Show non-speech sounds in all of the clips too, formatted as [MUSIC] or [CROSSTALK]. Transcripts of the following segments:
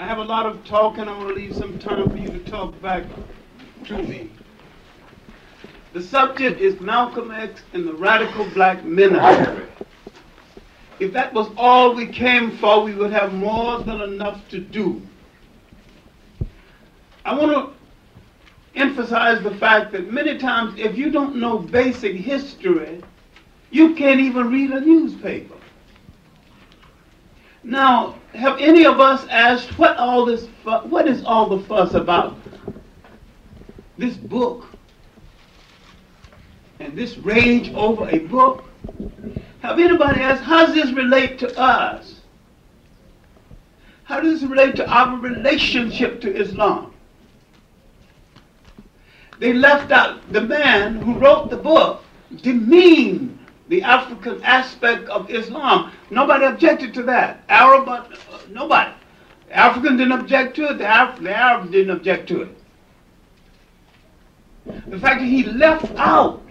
I have a lot of talking. And I'm going to leave some time for you to talk back to me. The subject is Malcolm X and the radical black ministry. If that was all we came for, we would have more than enough to do. I want to emphasize the fact that many times, if you don't know basic history, you can't even read a newspaper. Now, have any of us asked what all this what is all the fuss about? This book and this rage over a book. Have anybody asked how does this relate to us? How does this relate to our relationship to Islam? They left out the man who wrote the book demeaned the African aspect of Islam. Nobody objected to that. Arab, uh, nobody. The African didn't object to it. The, Af- the Arab didn't object to it. The fact that he left out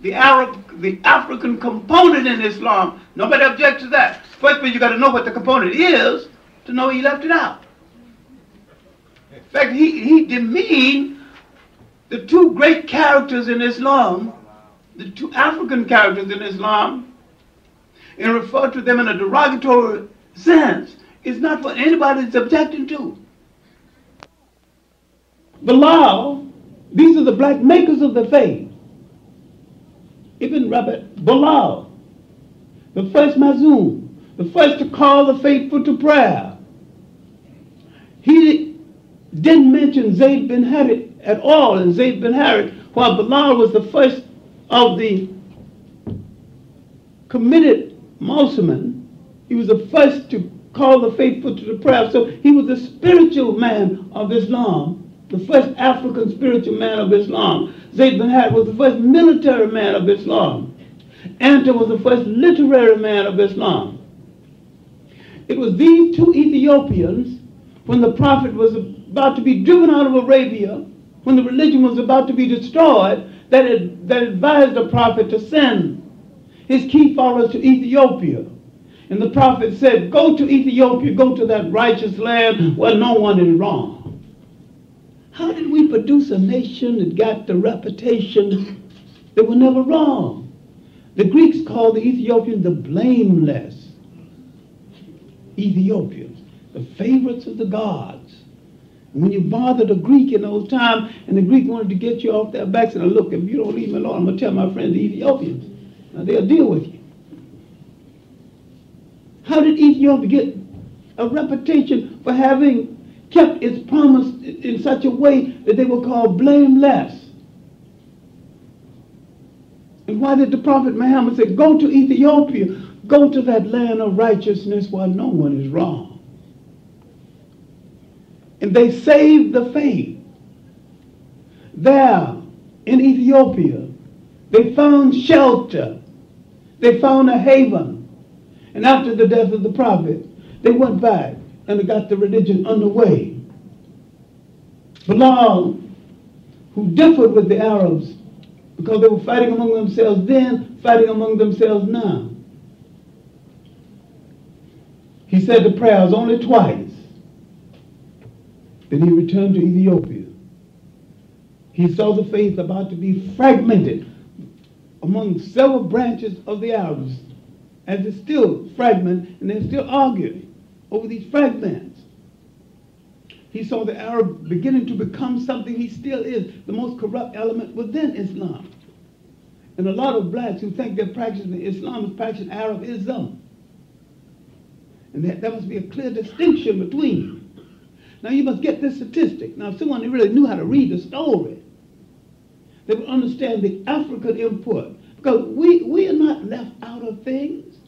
the Arab, the African component in Islam, nobody objects to that. First, of all, you got to know what the component is to know he left it out. In fact, he, he demeaned the two great characters in Islam the two African characters in Islam and refer to them in a derogatory sense is not what anybody is objecting to. Bilal, these are the black makers of the faith. Ibn Rabah Bilal, the first Mazun, the first to call the faithful to prayer. He didn't mention Zayd bin Harith at all, and Zayd bin Harith, while Bilal was the first of the committed Muslim, he was the first to call the faithful to the prayer. So he was the spiritual man of Islam, the first African spiritual man of Islam. Zayd bin Harith was the first military man of Islam. Anta was the first literary man of Islam. It was these two Ethiopians, when the Prophet was about to be driven out of Arabia, when the religion was about to be destroyed, that, that advised the prophet to send his key followers to Ethiopia. And the prophet said, Go to Ethiopia, go to that righteous land where no one is wrong. How did we produce a nation that got the reputation that were never wrong? The Greeks called the Ethiopians the blameless Ethiopians, the favorites of the gods. When you bothered a Greek in those times, and the Greek wanted to get you off their backs, and look, if you don't leave me alone, I'm going to tell my friends, the Ethiopians. Now they'll deal with you. How did Ethiopia get a reputation for having kept its promise in such a way that they were called blameless? And why did the Prophet Muhammad say, Go to Ethiopia, go to that land of righteousness where no one is wrong? And they saved the faith. There in Ethiopia, they found shelter. They found a haven. And after the death of the prophet, they went back and got the religion underway. Bilal, who differed with the Arabs because they were fighting among themselves then, fighting among themselves now. He said the prayers only twice. Then he returned to Ethiopia. He saw the faith about to be fragmented among several branches of the Arabs, as it's still fragmented, and they're still arguing over these fragments. He saw the Arab beginning to become something he still is, the most corrupt element within Islam. And a lot of blacks who think they're practicing Islam is practicing Arabism. And that, there must be a clear distinction between now you must get this statistic. Now, if someone really knew how to read the story, they would understand the African input. Because we, we are not left out of things.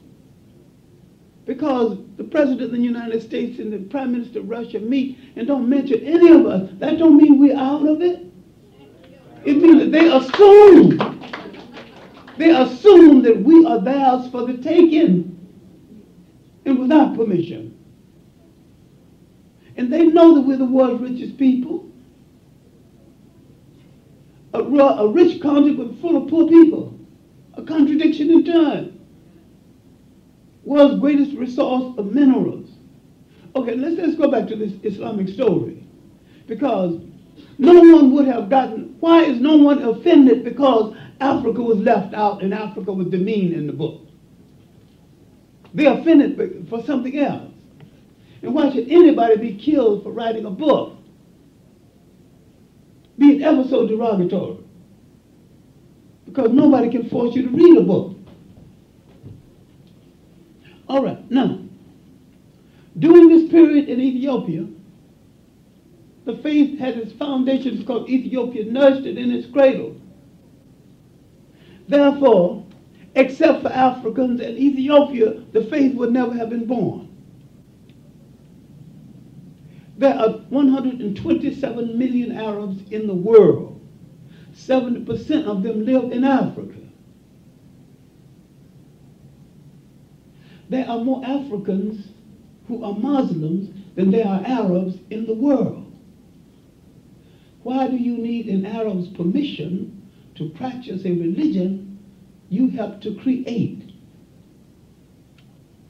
Because the President of the United States and the Prime Minister of Russia meet and don't mention any of us, that don't mean we're out of it. It means that they assume, they assume that we are theirs for the taking and without permission. And they know that we're the world's richest people. A, a rich country but full of poor people. A contradiction in turn. World's greatest resource of minerals. Okay, let's, let's go back to this Islamic story. Because no one would have gotten, why is no one offended because Africa was left out and Africa was demeaned in the book? They're offended for something else. And why should anybody be killed for writing a book? Being ever so derogatory. Because nobody can force you to read a book. All right, now, during this period in Ethiopia, the faith had its foundation because Ethiopia nursed it in its cradle. Therefore, except for Africans and Ethiopia, the faith would never have been born. There are 127 million Arabs in the world. 70% of them live in Africa. There are more Africans who are Muslims than there are Arabs in the world. Why do you need an Arab's permission to practice a religion you helped to create?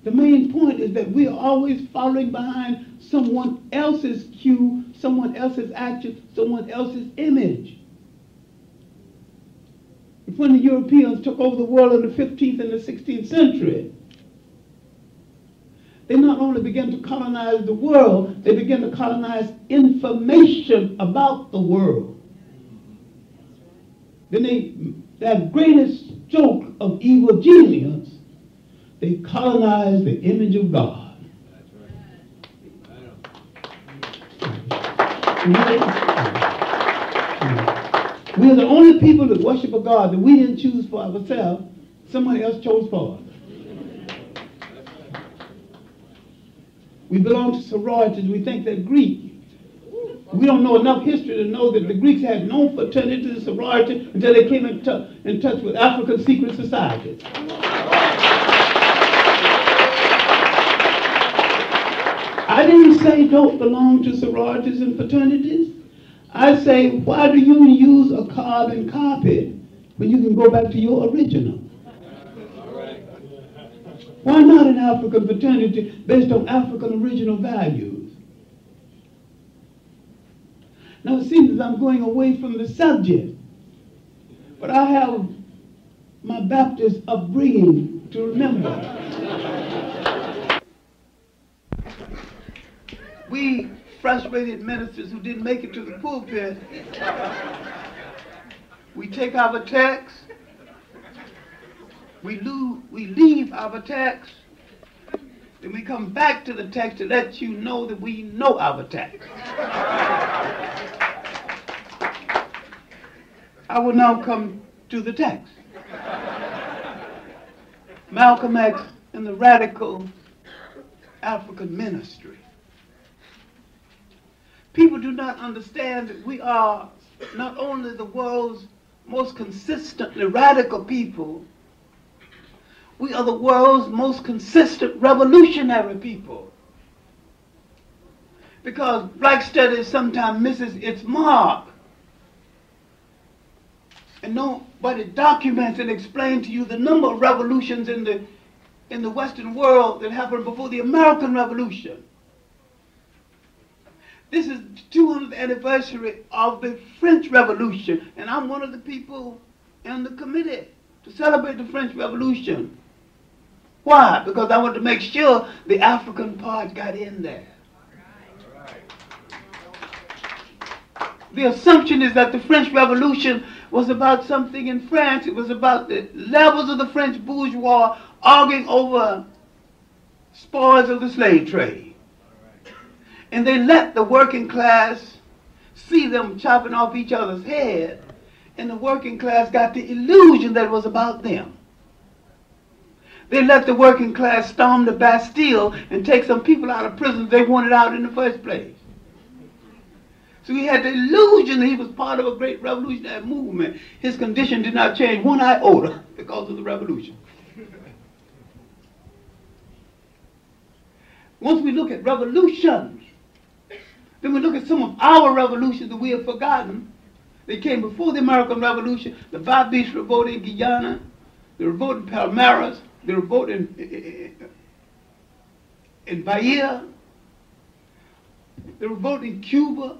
The main point is that we are always following behind someone else's cue, someone else's action, someone else's image. When the Europeans took over the world in the 15th and the 16th century, they not only began to colonize the world, they began to colonize information about the world. Then they, their greatest joke of evil genius, they colonized the image of God. We are the only people that worship a God that we didn't choose for ourselves, somebody else chose for us. We belong to sororities. We think they're Greek. We don't know enough history to know that the Greeks had no fraternity and sorority until they came in, in touch with African secret societies. I didn't say don't belong to sororities and fraternities. I say, why do you use a carbon copy when you can go back to your original? Why not an African fraternity based on African original values? Now it seems as I'm going away from the subject, but I have my Baptist upbringing to remember. We frustrated ministers who didn't make it to the pulpit, we take our text we, lose, we leave our text, then we come back to the text to let you know that we know our text. I will now come to the text. Malcolm X and the radical African ministry. People do not understand that we are not only the world's most consistently radical people, we are the world's most consistent revolutionary people. Because black studies sometimes misses its mark. And nobody documents and explains to you the number of revolutions in the, in the Western world that happened before the American Revolution. This is the 200th anniversary of the French Revolution, and I'm one of the people in the committee to celebrate the French Revolution. Why? Because I want to make sure the African part got in there. The assumption is that the French Revolution was about something in France. It was about the levels of the French bourgeois arguing over spoils of the slave trade. And they let the working class see them chopping off each other's head. And the working class got the illusion that it was about them. They let the working class storm the Bastille and take some people out of prison they wanted out in the first place. So he had the illusion that he was part of a great revolutionary movement. His condition did not change one iota because of the revolution. Once we look at revolutions, then we look at some of our revolutions that we have forgotten. They came before the American Revolution, the Berbice revolt in Guyana, the revolt in Palmares, the revolt in, eh, eh, eh, in Bahia, the revolt in Cuba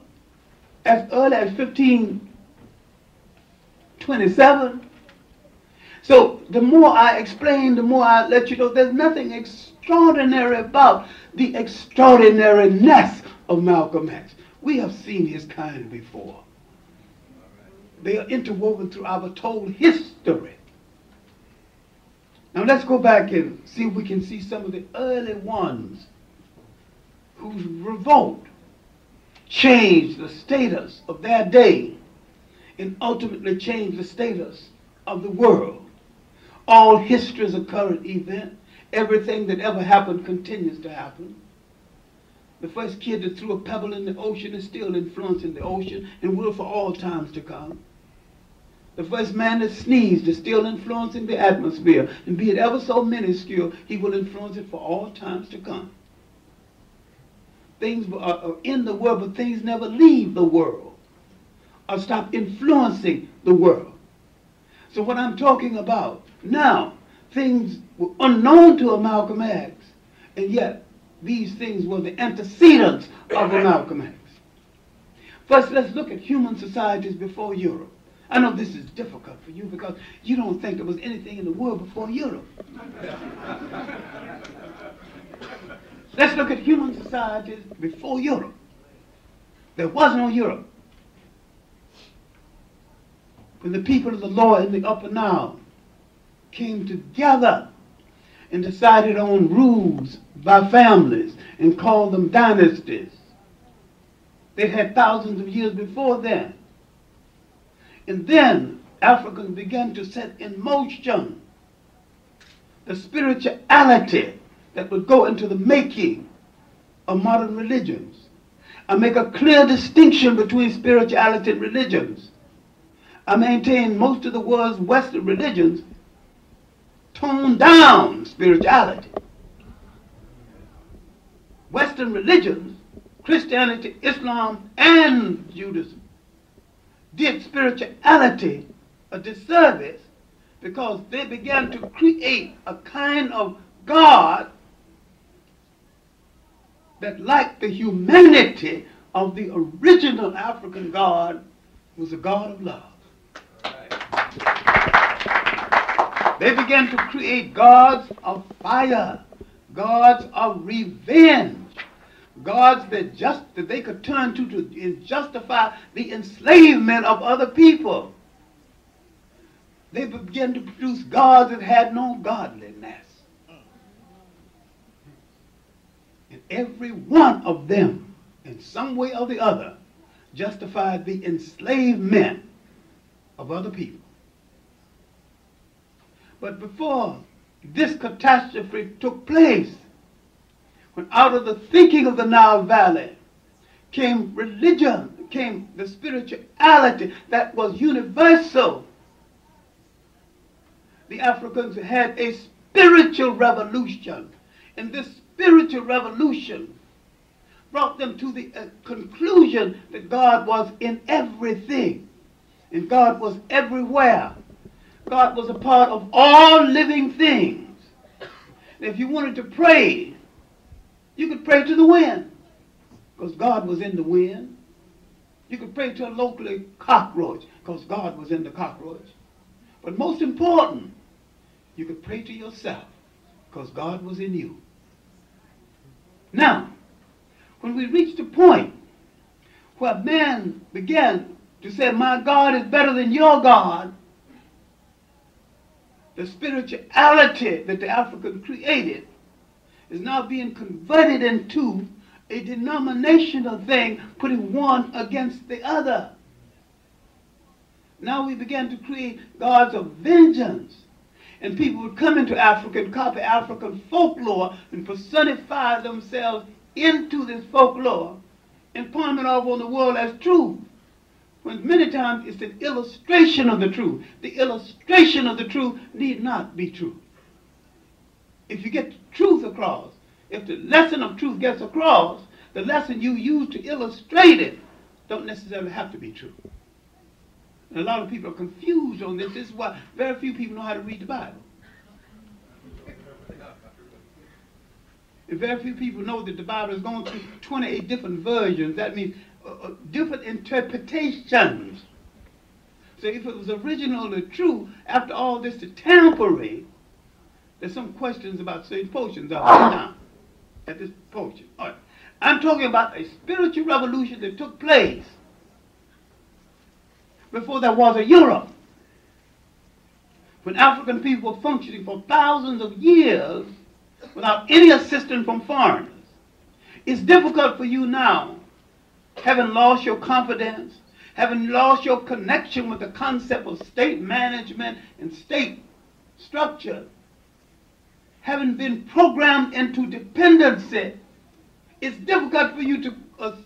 as early as 1527. So the more I explain, the more I let you know there's nothing extraordinary about the extraordinariness of Malcolm X. We have seen his kind before. They are interwoven through our told history. Now let's go back and see if we can see some of the early ones whose revolt changed the status of their day and ultimately changed the status of the world. All history is a current event. Everything that ever happened continues to happen. The first kid that threw a pebble in the ocean is still influencing the ocean and will for all times to come. The first man that sneezed is still influencing the atmosphere. And be it ever so minuscule, he will influence it for all times to come. Things are uh, uh, in the world, but things never leave the world or stop influencing the world. So what I'm talking about now, things were unknown to a Malcolm X, and yet these things were the antecedents of Malcolm X. First, let's look at human societies before Europe. I know this is difficult for you because you don't think there was anything in the world before Europe. [LAUGHS] Let's look at human societies before Europe. There was no Europe. When the people of the lower and the Upper Nile came together and decided on rules by families and called them dynasties. They had thousands of years before then. And then Africans began to set in motion the spirituality that would go into the making of modern religions. I make a clear distinction between spirituality and religions. I maintain most of the world's Western religions tone down spirituality. Western religions, Christianity, Islam, and Judaism, did spirituality a disservice because they began to create a kind of God that, like the humanity of the original African God, was a God of love. They began to create gods of fire, gods of revenge, gods that just that they could turn to to justify the enslavement of other people. They began to produce gods that had no godliness. And every one of them, in some way or the other, justified the enslavement of other people. But before this catastrophe took place, when out of the thinking of the Nile Valley came religion, came the spirituality that was universal, the Africans had a spiritual revolution. And this spiritual revolution brought them to the uh, conclusion that God was in everything and God was everywhere. God was a part of all living things. And if you wanted to pray, you could pray to the wind because God was in the wind. You could pray to a locally cockroach because God was in the cockroach. But most important, you could pray to yourself because God was in you. Now, when we reach the point where man began to say, My God is better than your God, the spirituality that the African created is now being converted into a denominational thing, putting one against the other. Now we began to create gods of vengeance. And people would come into Africa and copy African folklore and personify themselves into this folklore and palm it off on the world as truth. When many times it's an illustration of the truth. The illustration of the truth need not be true. If you get the truth across, if the lesson of truth gets across, the lesson you use to illustrate it don't necessarily have to be true. And a lot of people are confused on this. This is why very few people know how to read the Bible. If very few people know that the Bible is going through 28 different versions. That means uh, uh, different interpretations. So if it was originally true, after all this to tampering, there's some questions about certain potions out there now at this potion. All right. I'm talking about a spiritual revolution that took place before there was a Europe. When African people were functioning for thousands of years without any assistance from foreigners. It's difficult for you now, having lost your confidence, having lost your connection with the concept of state management and state structure, having been programmed into dependency, it's difficult for you to uh,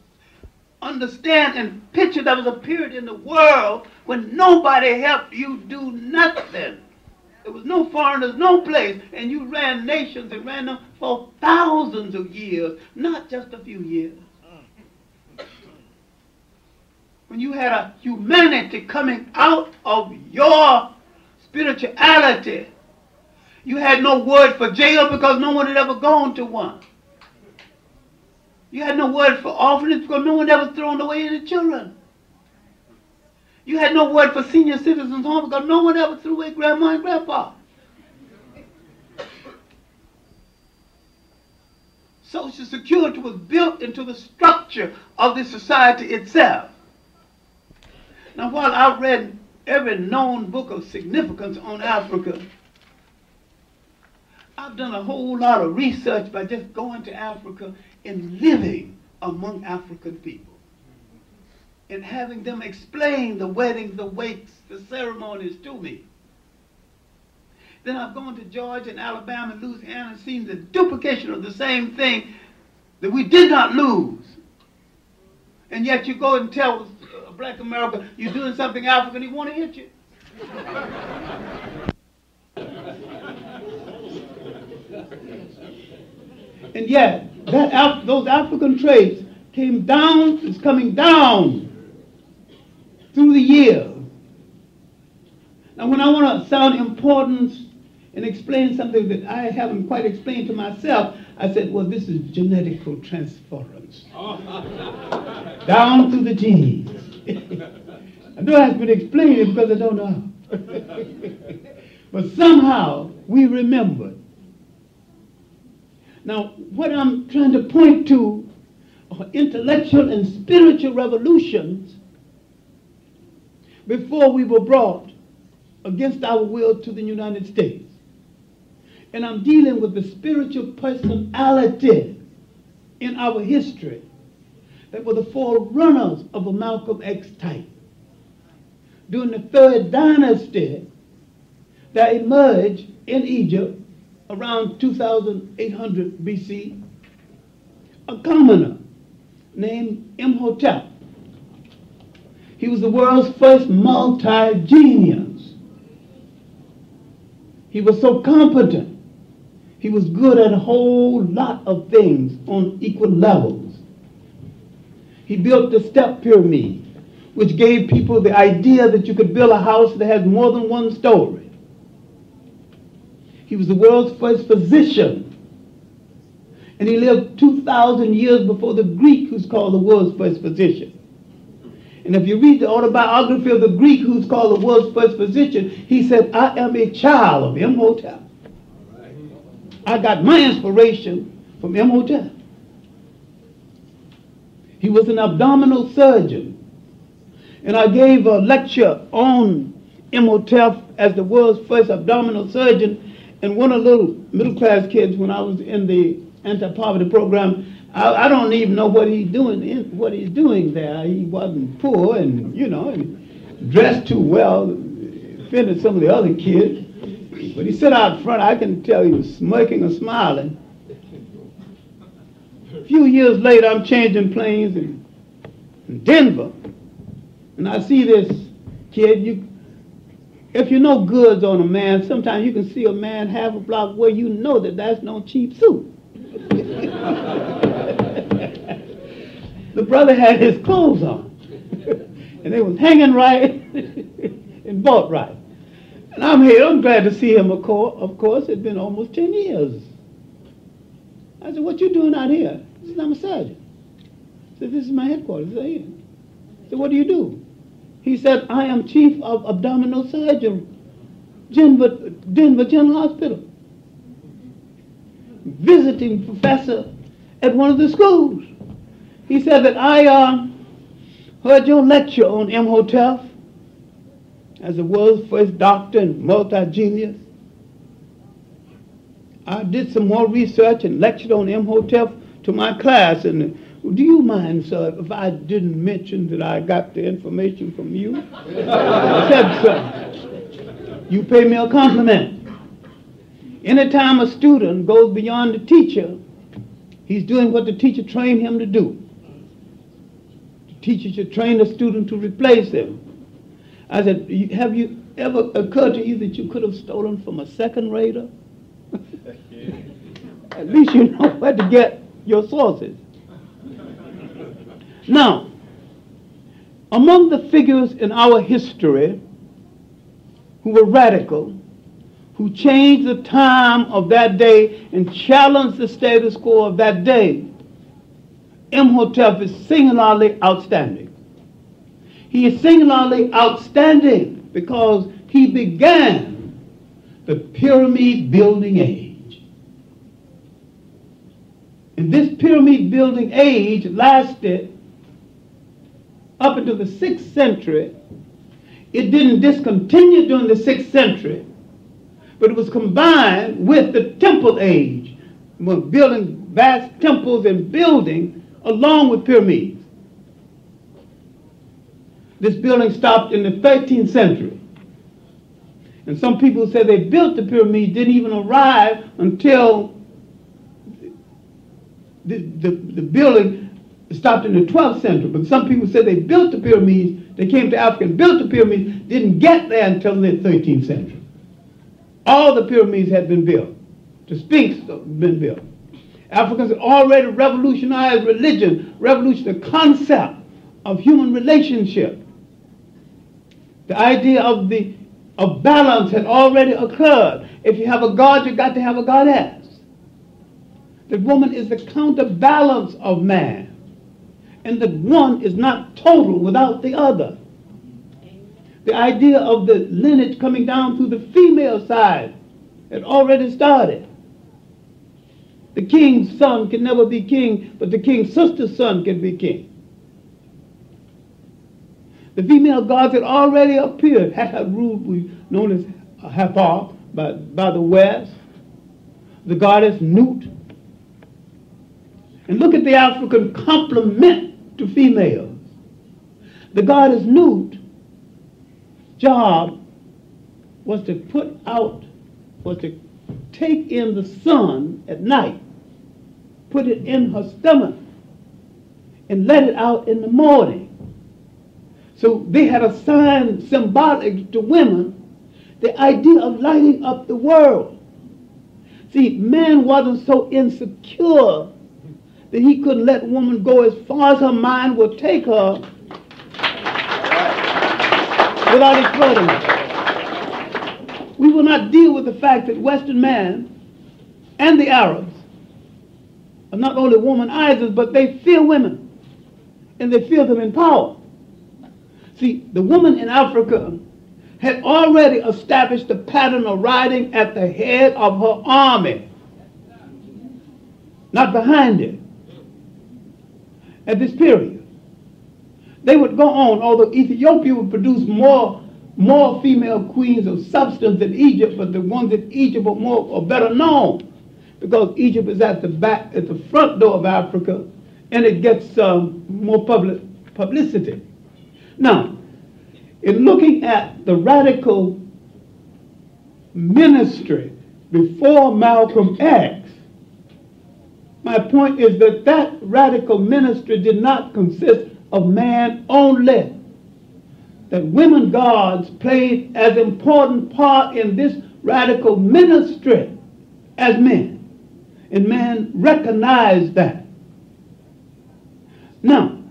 understand and picture there was a period in the world when nobody helped you do nothing. There was no foreigners, no place, and you ran nations and ran them for thousands of years, not just a few years. When you had a humanity coming out of your spirituality, you had no word for jail because no one had ever gone to one. You had no word for orphanage because no one ever thrown away any children. You had no word for senior citizens home because no one ever threw away grandma and grandpa. Social Security was built into the structure of the society itself. Now, while I've read every known book of significance on Africa, I've done a whole lot of research by just going to Africa and living among African people and having them explain the weddings, the wakes, the ceremonies to me. Then I've gone to Georgia and Alabama and Louisiana and seen the duplication of the same thing that we did not lose. And yet you go and tell black America you're doing something African, he want to hit you. and yet, that Af those African traits came down, is coming down through the years. Now, when I want to sound important and explain something that I haven't quite explained to myself, I said, well, this is genetical transference. [LAUGHS] Down through the genes. I know have been explaining because I don't know. [LAUGHS] but somehow we remembered. Now, what I'm trying to point to are intellectual and spiritual revolutions before we were brought against our will to the United States. And I'm dealing with the spiritual personality in our history that were the forerunners of a Malcolm X type. During the third dynasty that emerged in Egypt around 2800 BC, a commoner named Imhotep he was the world's first multi-genius. He was so competent. He was good at a whole lot of things on equal levels. He built the step pyramid, which gave people the idea that you could build a house that has more than one story. He was the world's first physician. And he lived 2,000 years before the Greek, who's called the world's first physician. And if you read the autobiography of the Greek who's called the world's first physician, he said, I am a child of Imhotep. I got my inspiration from Imhotep. He was an abdominal surgeon. And I gave a lecture on Imhotep as the world's first abdominal surgeon. And one of the little middle class kids, when I was in the anti poverty program, I, I don't even know what he's doing. What he's doing there. He wasn't poor, and you know, and dressed too well, offended some of the other kids. But he sat out front. I can tell he was smirking or smiling. A few years later, I'm changing planes in, in Denver, and I see this kid. You, if you know goods on a man, sometimes you can see a man half a block where you know that that's no cheap suit. [LAUGHS] the brother had his clothes on. and they was hanging right [LAUGHS] and bought right. And I'm here. I'm glad to see him, of course. Of course, it's been almost 10 years. I said, what you doing out here? He said, I'm a surgeon. Said, this is my headquarters. Said, I what do you do? He said, I am chief of abdominal surgery, Denver, Denver General Hospital. Visiting professor at one of the schools. He said that I uh, heard your lecture on Imhotep as the world's first doctor and multi-genius. I did some more research and lectured on Imhotep to my class. And do you mind, sir, if I didn't mention that I got the information from you? I said, sir, you pay me a compliment. Anytime a student goes beyond the teacher, he's doing what the teacher trained him to do. The teacher should train the student to replace him. I said, have you ever occurred to you that you could have stolen from a second rater? [LAUGHS] At least you know where to get your sources. Now, among the figures in our history who were radical, who changed the time of that day and challenged the status quo of that day, Imhotep is singularly outstanding. He is singularly outstanding because he began the pyramid building age. This pyramid building age lasted up until the 6th century. It didn't discontinue during the 6th century, but it was combined with the temple age, building vast temples and building along with pyramids. This building stopped in the 13th century. And some people say they built the pyramid, didn't even arrive until the, the, the building stopped in the 12th century. But some people said they built the pyramids, they came to Africa and built the pyramids, didn't get there until the 13th century. All the pyramids had been built. The Sphinx had been built. Africans already revolutionized religion, revolutionized the concept of human relationship. The idea of the of balance had already occurred. If you have a God, you got to have a goddess. The woman is the counterbalance of man. And the one is not total without the other. The idea of the lineage coming down through the female side had already started. The king's son can never be king, but the king's sister's son can be king. The female gods had already appeared. Had ruled, known as Hathor by, by the west. The goddess Nut. And look at the African complement to females. The goddess Nut job was to put out, was to take in the sun at night, put it in her stomach, and let it out in the morning. So they had assigned symbolic to women the idea of lighting up the world. See, man wasn't so insecure that he couldn't let woman go as far as her mind would take her without exploiting her. We will not deal with the fact that Western man and the Arabs are not only womanizers, but they fear women and they fear them in power. See, the woman in Africa had already established the pattern of riding at the head of her army, not behind it, at this period. They would go on, although Ethiopia would produce more, more female queens of substance than Egypt, but the ones in Egypt are more or better known because Egypt is at the back, at the front door of Africa, and it gets um, more public publicity. Now, in looking at the radical ministry before Malcolm X, my point is that that radical ministry did not consist of man only. That women gods played as important part in this radical ministry as men. And man recognized that. Now,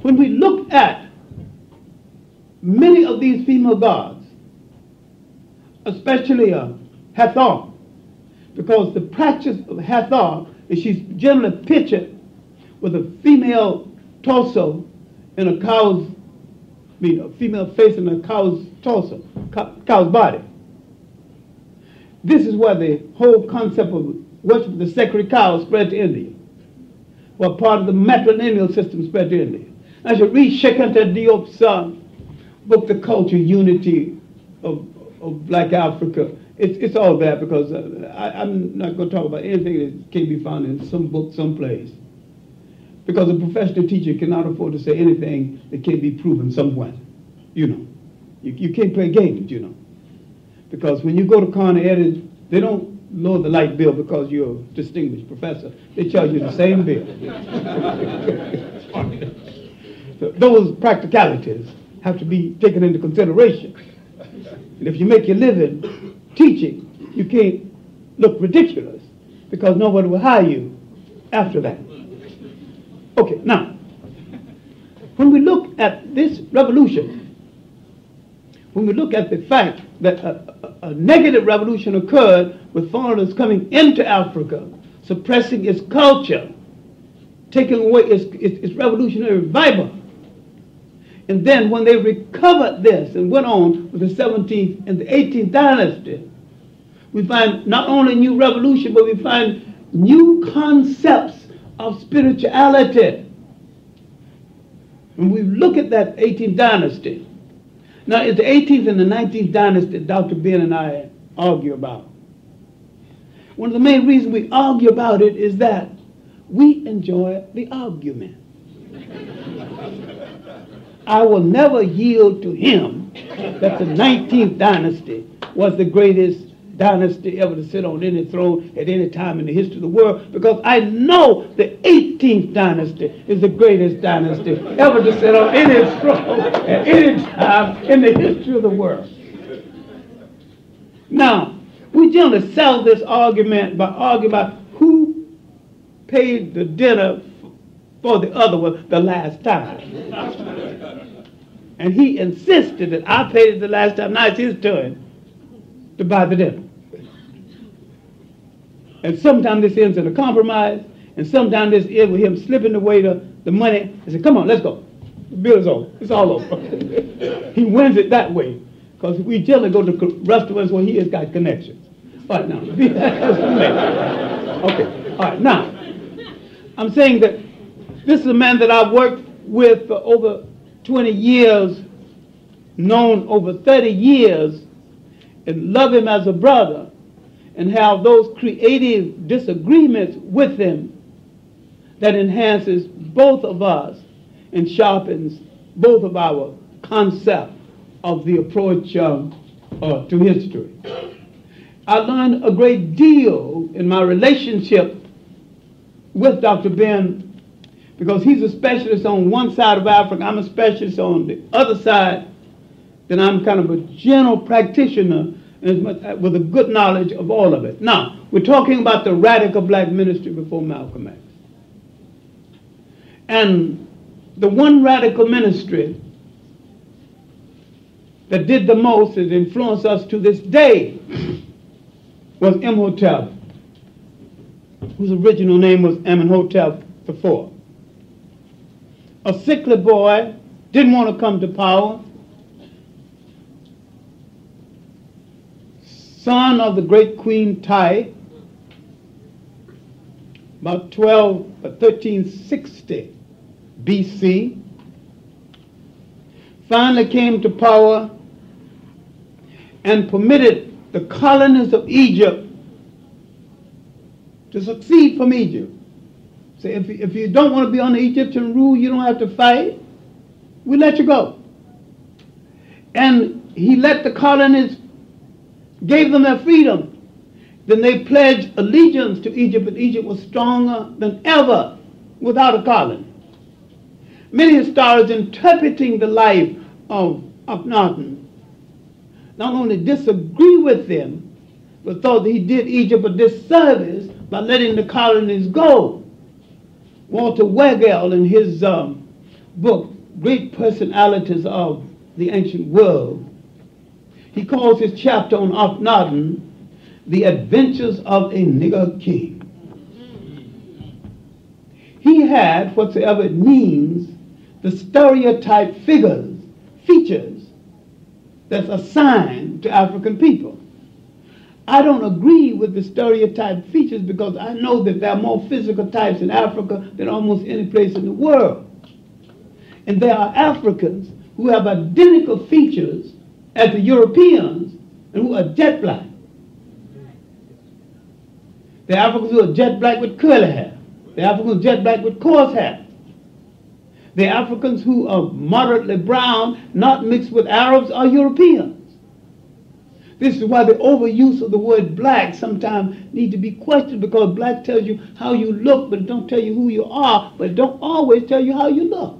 when we look at many of these female gods, especially uh, Hathor, because the practice of Hathor And she's generally pictured with a female torso and a cow's, I mean, a female face and a cow's torso, cow's body. This is where the whole concept of worship of the sacred cow spread to India. Well, part of the matrilineal system spread to India. I should read Cheikh Anta Diop's book, The Culture Unity of, of Black Africa. It's, it's all there because uh, I, I'm not going to talk about anything that can't be found in some book someplace. Because a professional teacher cannot afford to say anything that can't be proven somewhere. You know, you, you can't play games, you know. Because when you go to Con Ed, they don't lower the light bill because you're a distinguished professor. They charge you the same bill. [LAUGHS] so those practicalities have to be taken into consideration. And if you make your living teaching, you can't look ridiculous because nobody will hire you after that. Okay, now, when we look at this revolution, when we look at the fact that a, a, a negative revolution occurred with foreigners coming into Africa, suppressing its culture, taking away its, its, its revolutionary fiber. And then when they recovered this and went on with the 17th and the 18th dynasty, we find not only new revolution, but we find new concepts of spirituality. When we look at that 18th dynasty, now it's the 18th and the 19th dynasty Dr. Ben and I argue about. One of the main reasons we argue about it is that we enjoy the argument. I will never yield to him that the 19th dynasty was the greatest dynasty ever to sit on any throne at any time in the history of the world because I know the 18th dynasty is the greatest dynasty ever to sit on any throne at any time in the history of the world. Now, we generally sell this argument by arguing about who paid the dinner for the other one the last time. and he insisted that I paid it the last time. Now it's his turn to buy the dinner. And sometimes this ends in a compromise, and sometimes this ends with him slipping away the, the money and say, come on, let's go. The bill is over. It's all over. [LAUGHS] he wins it that way. Because we generally go to restaurants where he has got connections. All right, now. [LAUGHS] okay. All right, now. I'm saying that this is a man that I've worked with for over 20 years, known over 30 years, and love him as a brother and have those creative disagreements with him that enhances both of us and sharpens both of our concept of the approach um, uh, to history. I learned a great deal in my relationship with Dr. Ben because he's a specialist on one side of Africa, I'm a specialist on the other side, then I'm kind of a general practitioner uh, with a good knowledge of all of it. Now, we're talking about the radical black ministry before Malcolm X. And the one radical ministry that did the most and influenced us to this day [CLEARS THROAT] was Imhotep, whose original name was Amenhotep IV. A sickly boy, didn't want to come to power, son of the great Queen Tai, about 12, uh, 1360 BC, finally came to power and permitted the colonies of Egypt to succeed from Egypt. Say, if, if you don't want to be under Egyptian rule, you don't have to fight. We let you go. And he let the colonies gave them their freedom. Then they pledged allegiance to Egypt, and Egypt was stronger than ever without a colony. Many historians interpreting the life of Akhenaten not only disagree with them, but thought that he did Egypt a disservice by letting the colonies go. Walter Weigall, in his um, book, Great Personalities of the Ancient World, he calls his chapter on Akhenaten The Adventures of a Nigger King. he had, whatsoever it means, the stereotype figures, features that's assigned to African people. I don't agree with the stereotype features because I know that there are more physical types in Africa than almost any place in the world. And there are Africans who have identical features as the Europeans and who are jet black. The Africans who are jet black with curly hair. The Africans are jet black with coarse hair. The Africans who are moderately brown, not mixed with Arabs or Europeans. This is why the overuse of the word black sometimes need to be questioned because black tells you how you look, but don't tell you who you are, but don't always tell you how you look.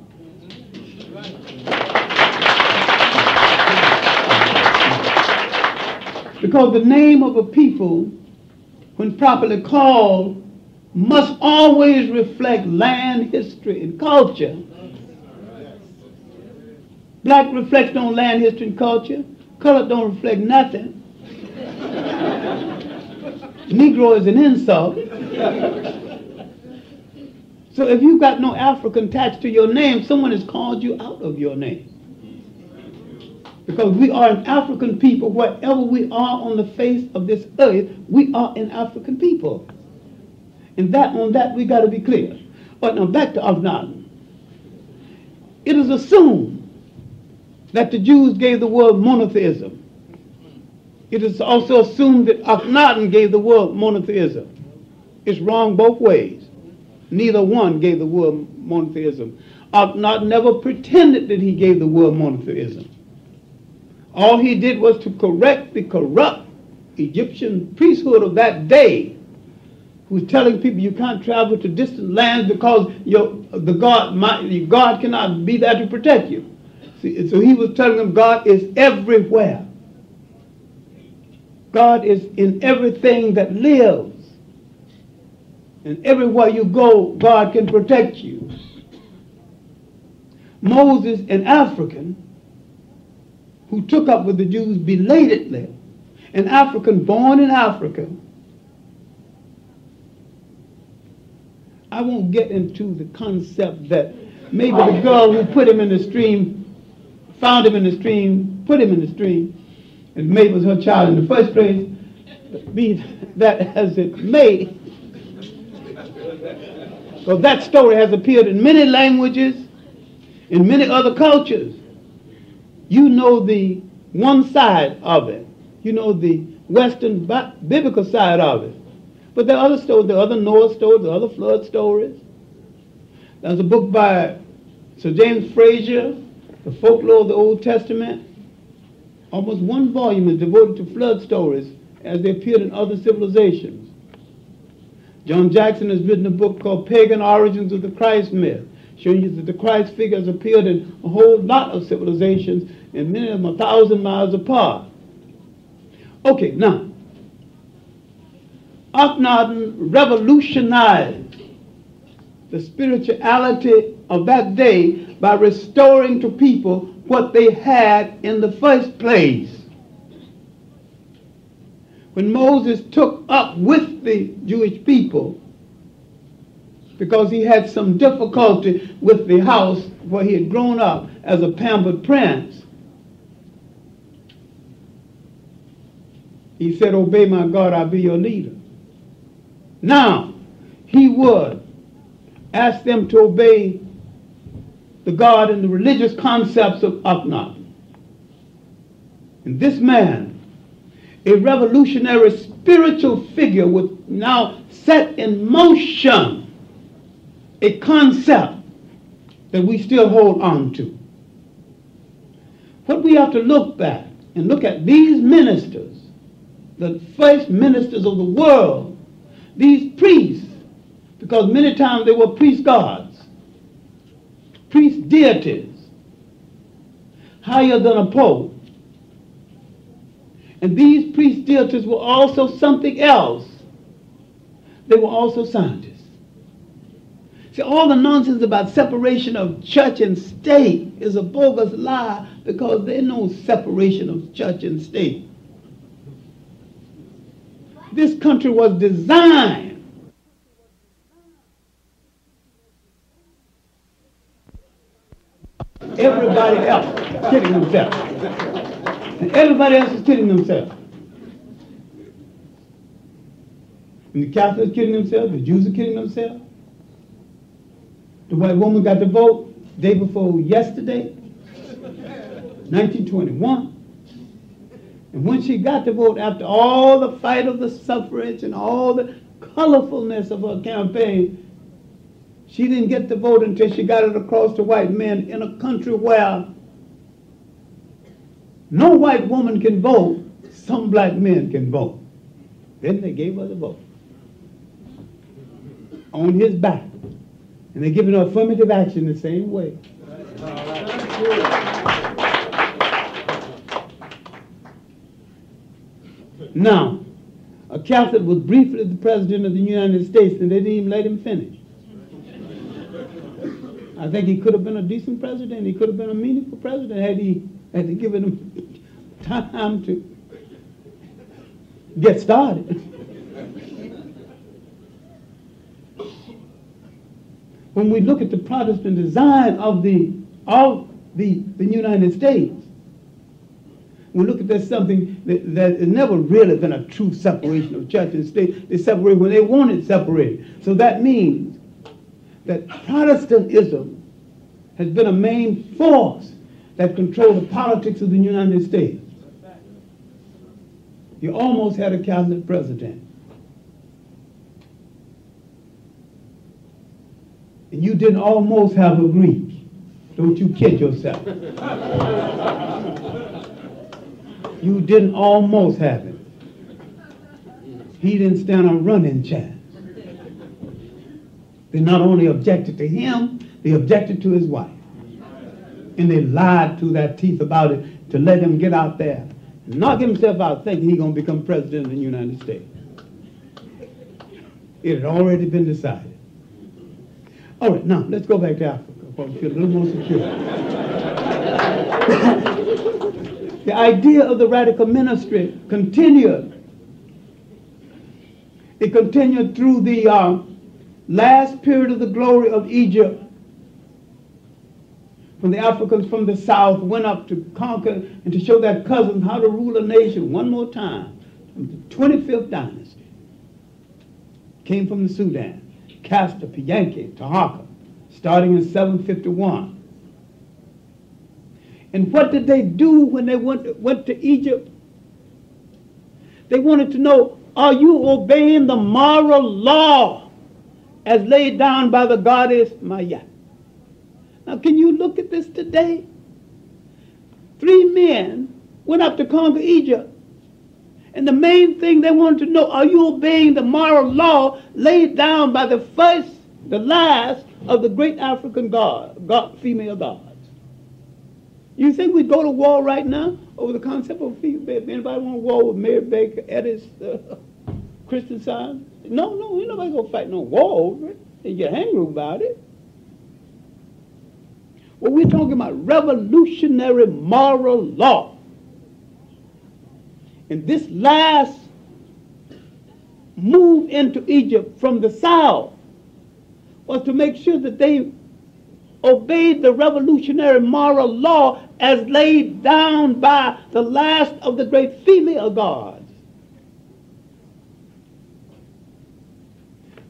Because the name of a people, when properly called, must always reflect land, history, and culture. Black reflects on land, history, and culture. Color don't reflect nothing. Negro is an insult. So if you've got no African attached to your name, someone has called you out of your name. Because we are an African people, wherever we are on the face of this earth, we are an African people. And that on that we got to be clear. But now back to Akhenaten. It is assumed that the Jews gave the world monotheism. It is also assumed that Akhenaten gave the world monotheism. It's wrong both ways. Neither one gave the world monotheism. Akhenaten never pretended that he gave the world monotheism. All he did was to correct the corrupt Egyptian priesthood of that day who was telling people you can't travel to distant lands because your, the God, my, God cannot be there to protect you. See, so he was telling them God is everywhere. God is in everything that lives. And everywhere you go, God can protect you. Moses, an African, who took up with the Jews belatedly, an African born in Africa. I won't get into the concept that maybe the girl who put him in the stream found him in the stream, put him in the stream, and maybe was her child in the first place. Be that as it may, because that story has appeared in many languages, in many other cultures. You know the one side of it. You know the Western biblical side of it. But there are other stories, there are other Noah stories, there are other flood stories. There's a book by Sir James Frazer, The Folklore of the Old Testament. Almost one volume is devoted to flood stories as they appeared in other civilizations. John Jackson has written a book called Pagan Origins of the Christ Myth, showing you that the Christ figure has appeared in a whole lot of civilizations, and many of them a thousand miles apart. Okay, now, Akhenaten revolutionized the spirituality of that day by restoring to people what they had in the first place. When Moses took up with the Jewish people, because he had some difficulty with the house where he had grown up as a pampered prince, he said, Obey my God, I'll be your leader. Now, he would ask them to obey the God and the religious concepts of Akhenaten. And this man, a revolutionary spiritual figure, would now set in motion a concept that we still hold on to. What we have to look back and look at these ministers, the first ministers of the world, these priests, because many times they were priest gods priest deities higher than a pope. And these priest deities were also something else. They were also scientists. See, all the nonsense about separation of church and state is a bogus lie because there's no separation of church and state. This country was designed everybody else kidding themselves. And everybody else is kidding themselves. And the Catholics kidding themselves, the Jews are kidding themselves. The white woman got the vote day before yesterday, 1921. And when she got the vote, after all the fight of the suffrage and all the colorfulness of her campaign, she didn't get the vote until she got it across to white men in a country where no white woman can vote, some black men can vote. Then they gave her the vote. On his back. And they give her affirmative action the same way. Now, a Catholic was briefly the president of the United States and they didn't even let him finish. I think he could have been a decent president. He could have been a meaningful president had he had to given him [LAUGHS] time to get started. when we look at the Protestant design of the of the, the United States, we look at this something that, that has never really been a true separation of church and state. They separate when they wanted separated. So that means that Protestantism has been a main force that controlled the politics of the United States. You almost had a Catholic president. And you didn't almost have a Greek. Don't you kid yourself. you didn't almost have it. He didn't stand a running chance. They not only objected to him, they objected to his wife. And they lied to their teeth about it to let him get out there and knock himself out thinking he's going to become president of the United States. It had already been decided. All right, now let's go back to Africa we feel a little more secure. [LAUGHS] the idea of the radical ministry continued. It continued through the uh, last period of the glory of Egypt when the Africans from the south went up to conquer and to show their cousins how to rule a nation one more time. The 25th dynasty came from the Sudan. Kashta, Piankhi, Taharqa, starting in 751. And what did they do when they went, went to Egypt? They wanted to know, are you obeying the moral law as laid down by the goddess Maya? Now, can you look at this today? Three men went up to conquer Egypt. And the main thing they wanted to know, are you obeying the moral law laid down by the first, the last of the great African god, god female gods? You think we'd go to war right now over the concept of female? Anybody want to war with Mary Baker, Eddy, uh, [LAUGHS] Christian Science? No, no, ain't nobody gonna fight no war over it. They get angry about it. Well, we're talking about revolutionary moral law. And this last move into Egypt from the south was to make sure that they obeyed the revolutionary moral law as laid down by the last of the great female gods.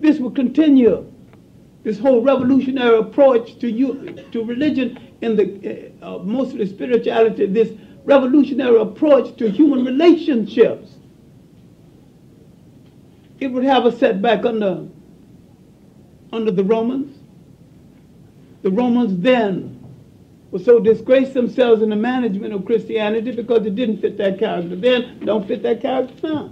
This will continue this whole revolutionary approach to you to religion and the uh, uh, mostly spirituality, this revolutionary approach to human relationships. It would have a setback under, under the Romans. The Romans then would so disgrace themselves in the management of Christianity because it didn't fit that character then, don't fit that character now.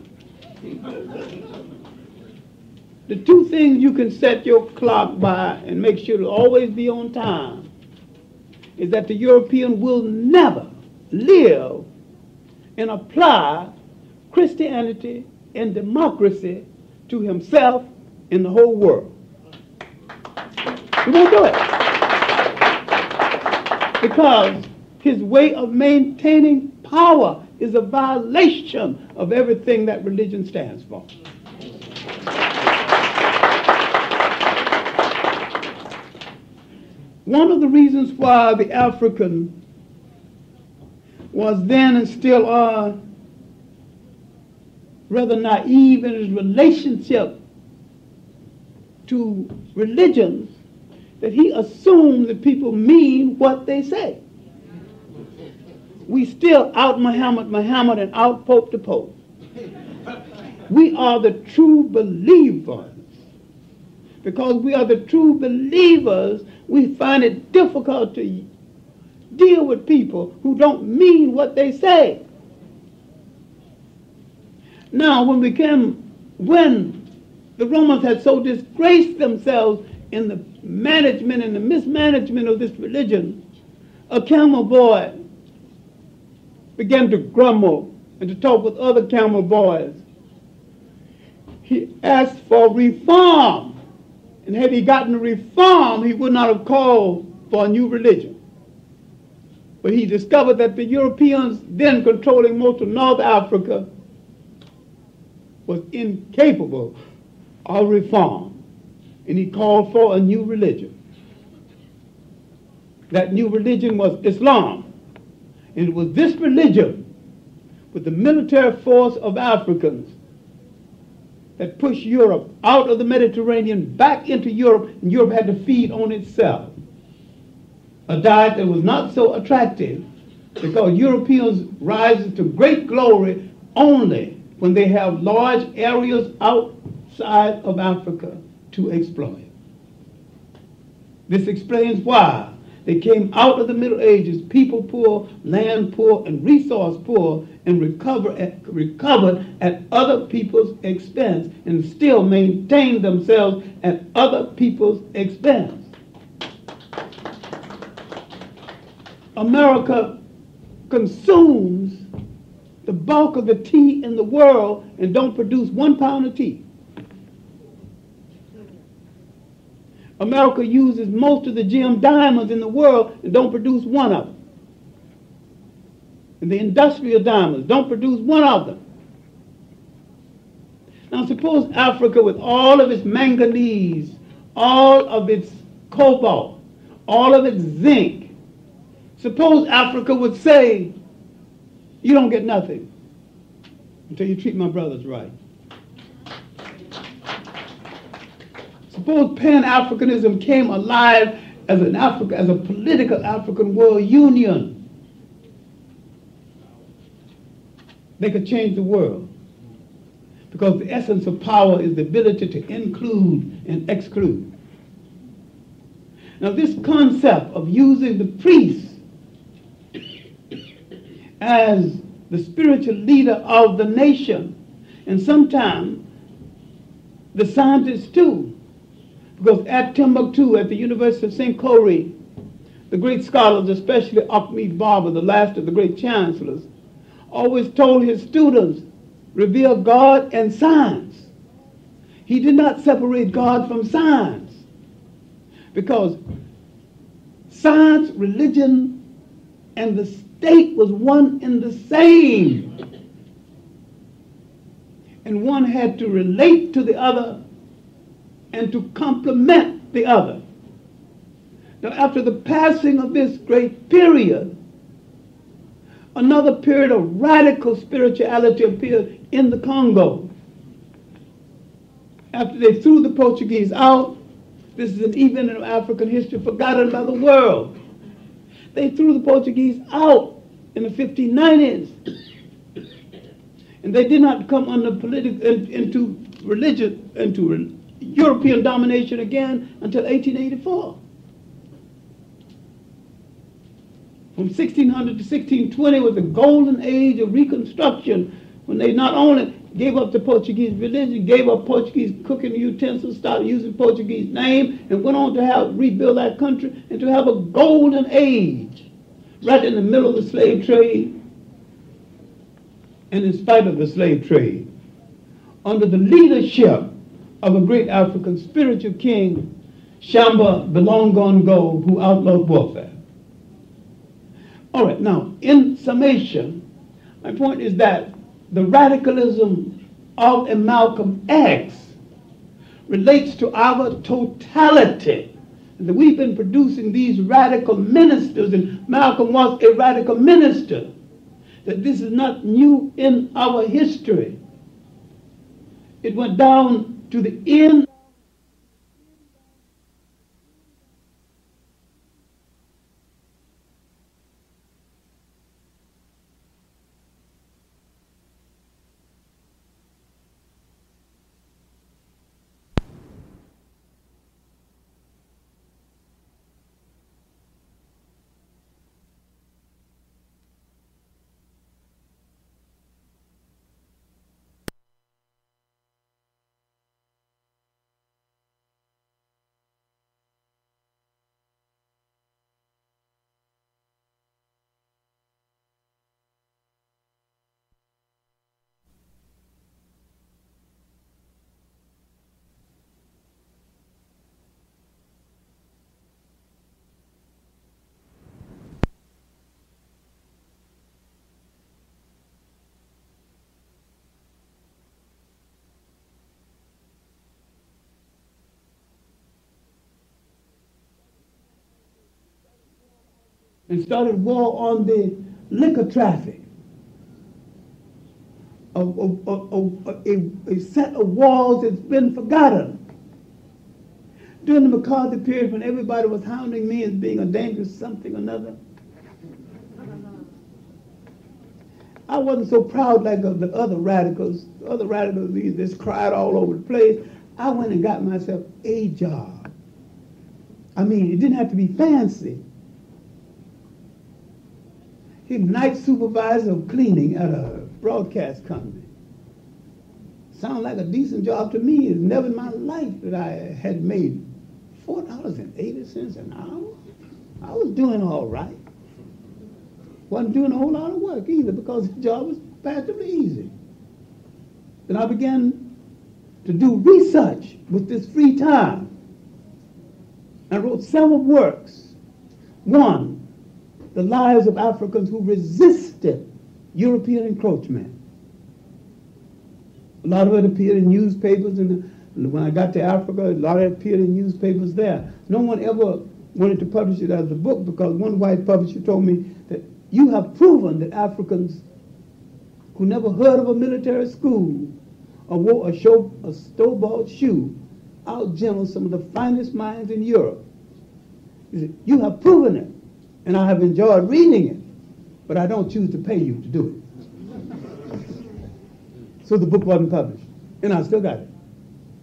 The two things you can set your clock by and make sure to always be on time is that the European will never live and apply Christianity and democracy to himself and the whole world. He won't do it. Because his way of maintaining power is a violation of everything that religion stands for. One of the reasons why the African was then and still are rather naive in his relationship to religions that he assumes that people mean what they say. We still out Muhammad, Muhammad, and out Pope to Pope. We are the true believers. Because we are the true believers, we find it difficult to deal with people who don't mean what they say. Now, when we came, when the Romans had so disgraced themselves in the management and the mismanagement of this religion, a camel boy began to grumble and to talk with other camel boys. He asked for reform. And had he gotten reform, he would not have called for a new religion. But he discovered that the Europeans, then controlling most of North Africa, was incapable of reform. And he called for a new religion. That new religion was Islam. And it was this religion, with the military force of Africans, that pushed Europe out of the Mediterranean back into Europe, and Europe had to feed on itself. A diet that was not so attractive because Europeans rise to great glory only when they have large areas outside of Africa to exploit. This explains why they came out of the Middle Ages, people poor, land poor, and resource poor, and recover at, recovered at other people's expense and still maintained themselves at other people's expense. America consumes the bulk of the tea in the world and don't produce one pound of tea. America uses most of the gem diamonds in the world and don't produce one of them. And the industrial diamonds don't produce one of them. Now suppose Africa with all of its manganese, all of its cobalt, all of its zinc, suppose Africa would say, you don't get nothing until you treat my brothers right. Suppose Pan-Africanism came alive as an Africa, as a political African world union. They could change the world. Because the essence of power is the ability to include and exclude. Now this concept of using the priest as the spiritual leader of the nation. And sometimes the scientists too. Because at Timbuktu, at the University of Sankore, the great scholars, especially Ahmed Baba, the last of the great chancellors, always told his students, revere God and science. He did not separate God from science. Because science, religion, and the state was one and the same. And one had to relate to the other and to complement the other. Now, after the passing of this great period, another period of radical spirituality appeared in the Congo. After they threw the Portuguese out, this is an event in African history forgotten by the world. They threw the Portuguese out in the 1590s. And they did not come under political into religion into European domination again until 1884. From 1600 to 1620 was the golden age of Reconstruction when they not only gave up the Portuguese religion, gave up Portuguese cooking utensils, started using Portuguese name, and went on to have rebuild that country and to have a golden age right in the middle of the slave trade and in spite of the slave trade, under the leadership of a great African spiritual king, Shamba Bolongongo, who outlawed warfare. All right, now, in summation, my point is that the radicalism of a Malcolm X relates to our totality, that we've been producing these radical ministers, and Malcolm was a radical minister, that this is not new in our history. It went down to the end and started war on the liquor traffic. A, a, a, a, set of walls that's been forgotten. During the McCarthy period, when everybody was hounding me as being a dangerous something or another, I wasn't so proud like the other radicals. The other radicals, these just cried all over the place. I went and got myself a job. I mean, it didn't have to be fancy. He night supervisor of cleaning at a broadcast company. Sound like a decent job to me. It's never in my life that I had made four dollars and eighty cents an hour. I was doing all right. Wasn't doing a whole lot of work either because the job was relatively easy. Then I began to do research with this free time. I wrote several works. One, the lives of Africans who resisted European encroachment. A lot of it appeared in newspapers, and when I got to Africa, a lot of it appeared in newspapers there. No one ever wanted to publish it as a book because one white publisher told me that you have proven that Africans who never heard of a military school or wore a, show, a store-bought shoe outgeneraled some of the finest minds in Europe. You have proven it and I have enjoyed reading it, but I don't choose to pay you to do it. So the book wasn't published, and I still got it.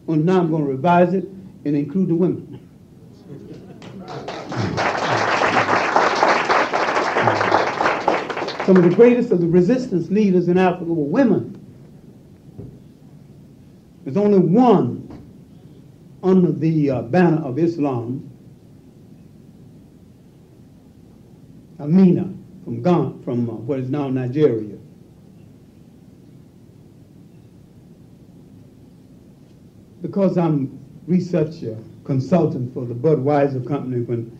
Well, now I'm going to revise it and include the women. Some of the greatest of the resistance leaders in Africa were women. There's only one under the uh, banner of Islam Amina from Ghana, from uh, what is now Nigeria. Because I'm researcher, consultant for the Budweiser company, when,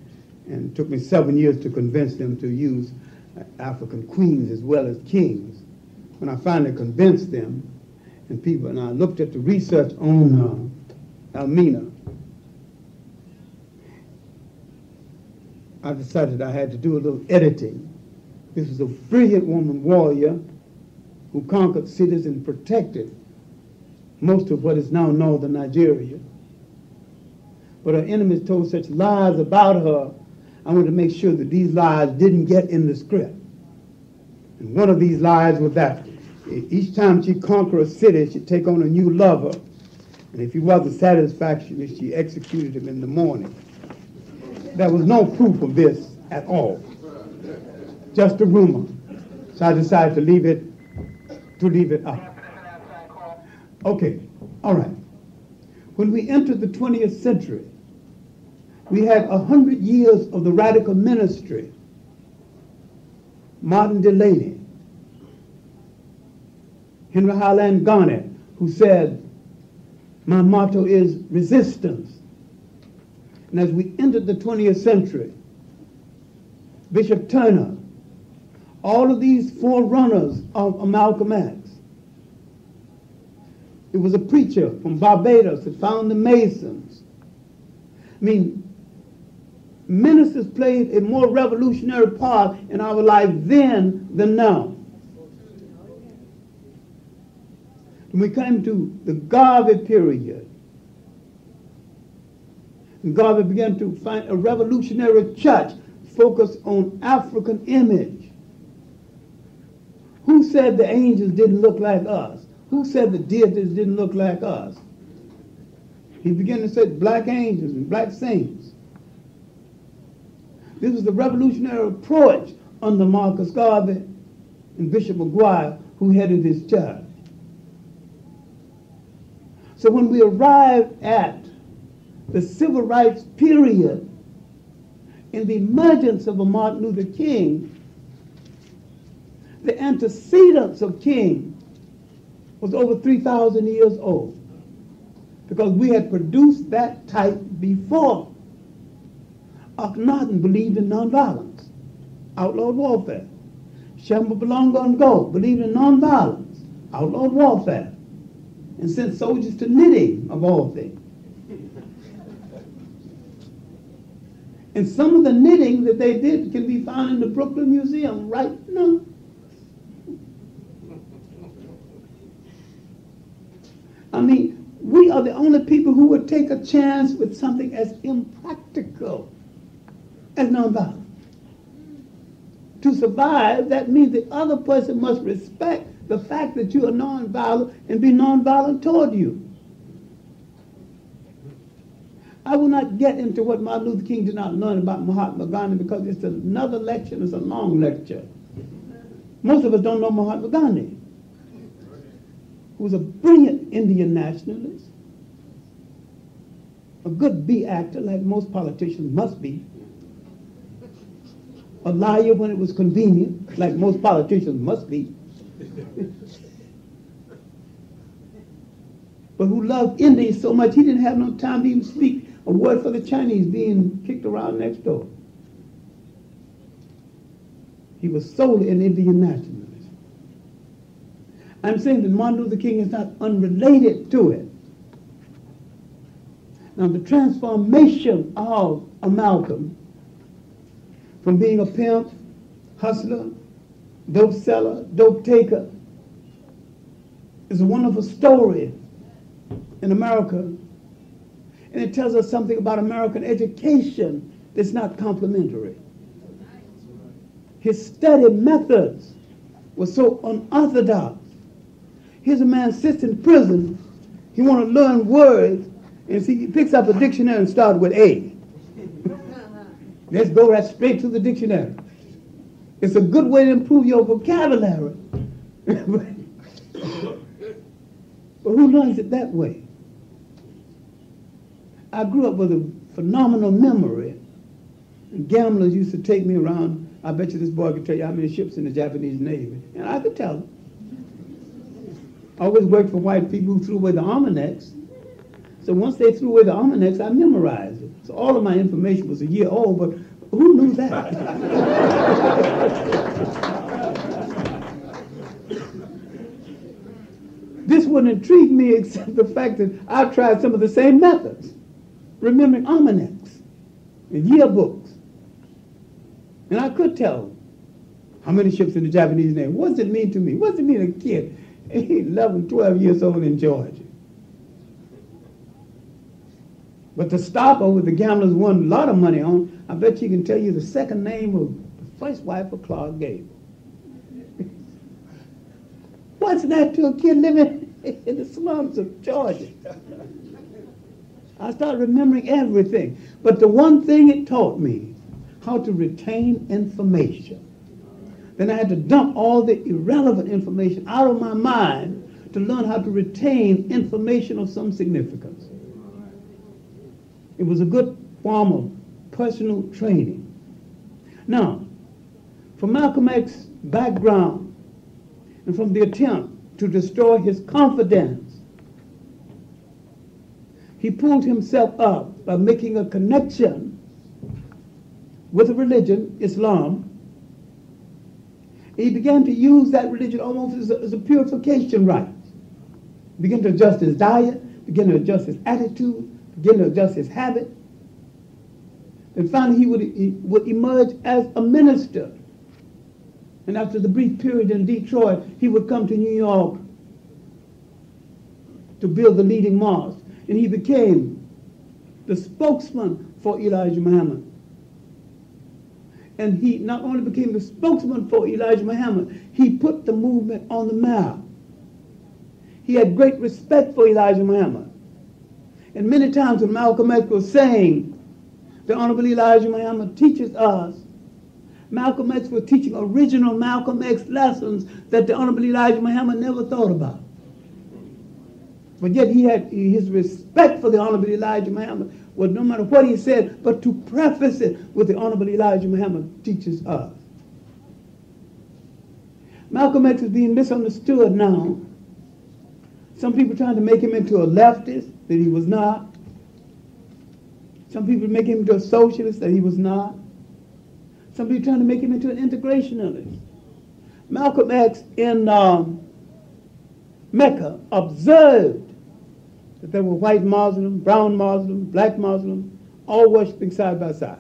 and it took me seven years to convince them to use uh, African queens as well as kings. When I finally convinced them, and people, and I looked at the research on uh, Amina, I decided I had to do a little editing. This was a brilliant woman warrior who conquered cities and protected most of what is now northern Nigeria. But her enemies told such lies about her, I wanted to make sure that these lies didn't get in the script. And one of these lies was that each time she conquered a city, she'd take on a new lover. And if he wasn't satisfactory, she executed him in the morning. There was no proof of this at all. Just a rumor. So I decided to leave it to leave it up. Okay, all right. When we entered the 20th century, we had a hundred years of the radical ministry. Martin Delany, Henry Highland Garnet, who said, my motto is resistance and as we entered the 20th century, Bishop Turner, all of these forerunners of Malcolm X. It was a preacher from Barbados that found the Masons. I mean, ministers played a more revolutionary part in our life then than now. When we came to the Garvey period, Garvey began to find a revolutionary church focused on African image. Who said the angels didn't look like us? Who said the deities didn't look like us? He began to say black angels and black saints. This was the revolutionary approach under Marcus Garvey and Bishop McGuire, who headed this church. So when we arrive at the civil rights period, in the emergence of a Martin Luther King, the antecedents of King was over 3,000 years old because we had produced that type before. Akhenaten believed in nonviolence, outlawed warfare. Shamba Bolongongo believed in nonviolence, outlawed warfare, and sent soldiers to knitting, of all things. And some of the knitting that they did can be found in the Brooklyn Museum right now. I mean, we are the only people who would take a chance with something as impractical as nonviolence. To survive, that means the other person must respect the fact that you are nonviolent and be nonviolent toward you. I will not get into what Martin Luther King did not learn about Mahatma Gandhi because it's another lecture and it's a long lecture. Most of us don't know Mahatma Gandhi, who was a brilliant Indian nationalist, a good B actor like most politicians must be, a liar when it was convenient like most politicians must be, [LAUGHS] but who loved India so much he didn't have no time to even speak a word for the Chinese being kicked around next door. He was solely an Indian nationalist. I'm saying that Martin Luther King is not unrelated to it. Now, the transformation of Malcolm from being a pimp, hustler, dope seller, dope taker is a wonderful story in America and it tells us something about American education that's not complimentary. His study methods were so unorthodox. Here's a man sits in prison. He want to learn words, and he picks up a dictionary and starts with A. Let's go right straight to the dictionary. It's a good way to improve your vocabulary. [LAUGHS] but who learns it that way? I grew up with a phenomenal memory. Gamblers used to take me around. I bet you this boy could tell you how many ships in the Japanese Navy. And I could tell him. I always worked for white people who threw away the almanacs. So once they threw away the almanacs, I memorized it. So all of my information was a year old, but who knew that? [LAUGHS] this wouldn't intrigue me except the fact that I tried some of the same methods remembering almanacs and yearbooks. And I could tell how many ships in the Japanese Navy. What does it mean to me? What does it mean to a kid [LAUGHS] 11, 12 years old in Georgia? But the stopper with the gamblers won a lot of money on, I bet you can tell you the second name of the first wife of Clark Gable. [LAUGHS] What's that to a kid living [LAUGHS] in the slums of Georgia? I started remembering everything. But the one thing it taught me, how to retain information. Then I had to dump all the irrelevant information out of my mind to learn how to retain information of some significance. It was a good form of personal training. Now, from Malcolm X's background and from the attempt to destroy his confidence he pulled himself up by making a connection with a religion, Islam. He began to use that religion almost as a, as a purification rite. Begin to adjust his diet, begin to adjust his attitude, begin to adjust his habit. And finally, he would, he would emerge as a minister. And after the brief period in Detroit, he would come to New York to build the leading mosque. And he became the spokesman for Elijah Muhammad. And he not only became the spokesman for Elijah Muhammad, he put the movement on the map. He had great respect for Elijah Muhammad. And many times when Malcolm X was saying, the Honorable Elijah Muhammad teaches us, Malcolm X was teaching original Malcolm X lessons that the Honorable Elijah Muhammad never thought about. But yet he had his respect for the Honorable Elijah Muhammad was no matter what he said, but to preface it with the Honorable Elijah Muhammad teaches us. Malcolm X is being misunderstood now. Some people trying to make him into a leftist that he was not. Some people make him into a socialist that he was not. Some people trying to make him into an integrationalist. Malcolm X in um, Mecca observed that there were white Muslims, brown Muslims, black Muslims, all worshiping side by side,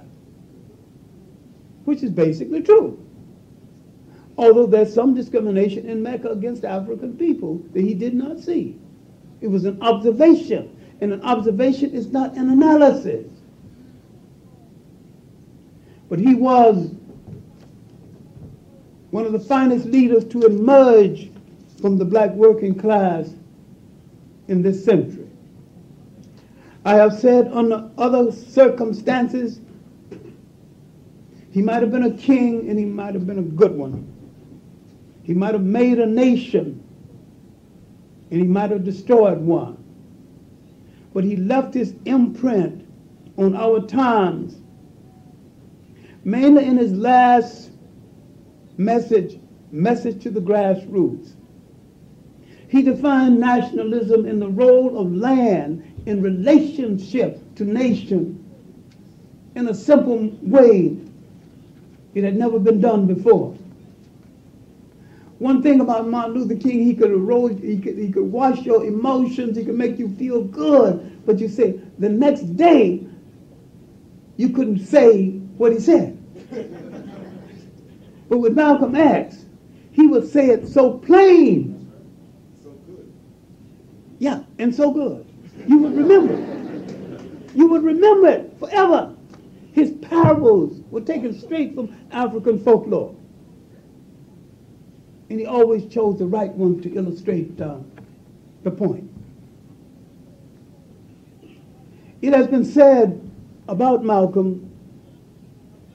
which is basically true. Although there's some discrimination in Mecca against African people that he did not see. It was an observation, and an observation is not an analysis. But he was one of the finest leaders to emerge from the black working class in this century. I have said under other circumstances, he might have been a king and he might have been a good one. He might have made a nation and he might have destroyed one. But he left his imprint on our times, mainly in his last message, Message to the Grassroots. He defined nationalism in the role of land in relationship to nation in a simple way it had never been done before. One thing about Martin Luther King, he could erode, he could, he could wash your emotions, he could make you feel good, but you say the next day you couldn't say what he said. [LAUGHS] but with Malcolm X, he would say it so plain. Yeah, and so good. You would remember. You would remember it forever. His parables were taken straight from African folklore. And he always chose the right one to illustrate uh, the point. It has been said about Malcolm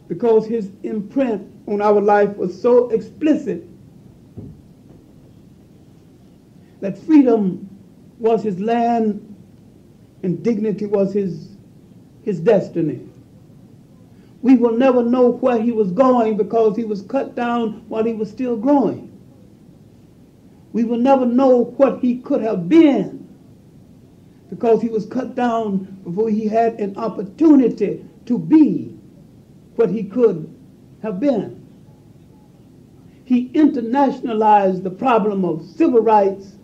because his imprint on our life was so explicit that freedom was his land and dignity was his, his destiny. We will never know where he was going because he was cut down while he was still growing. We will never know what he could have been because he was cut down before he had an opportunity to be what he could have been. He internationalized the problem of civil rights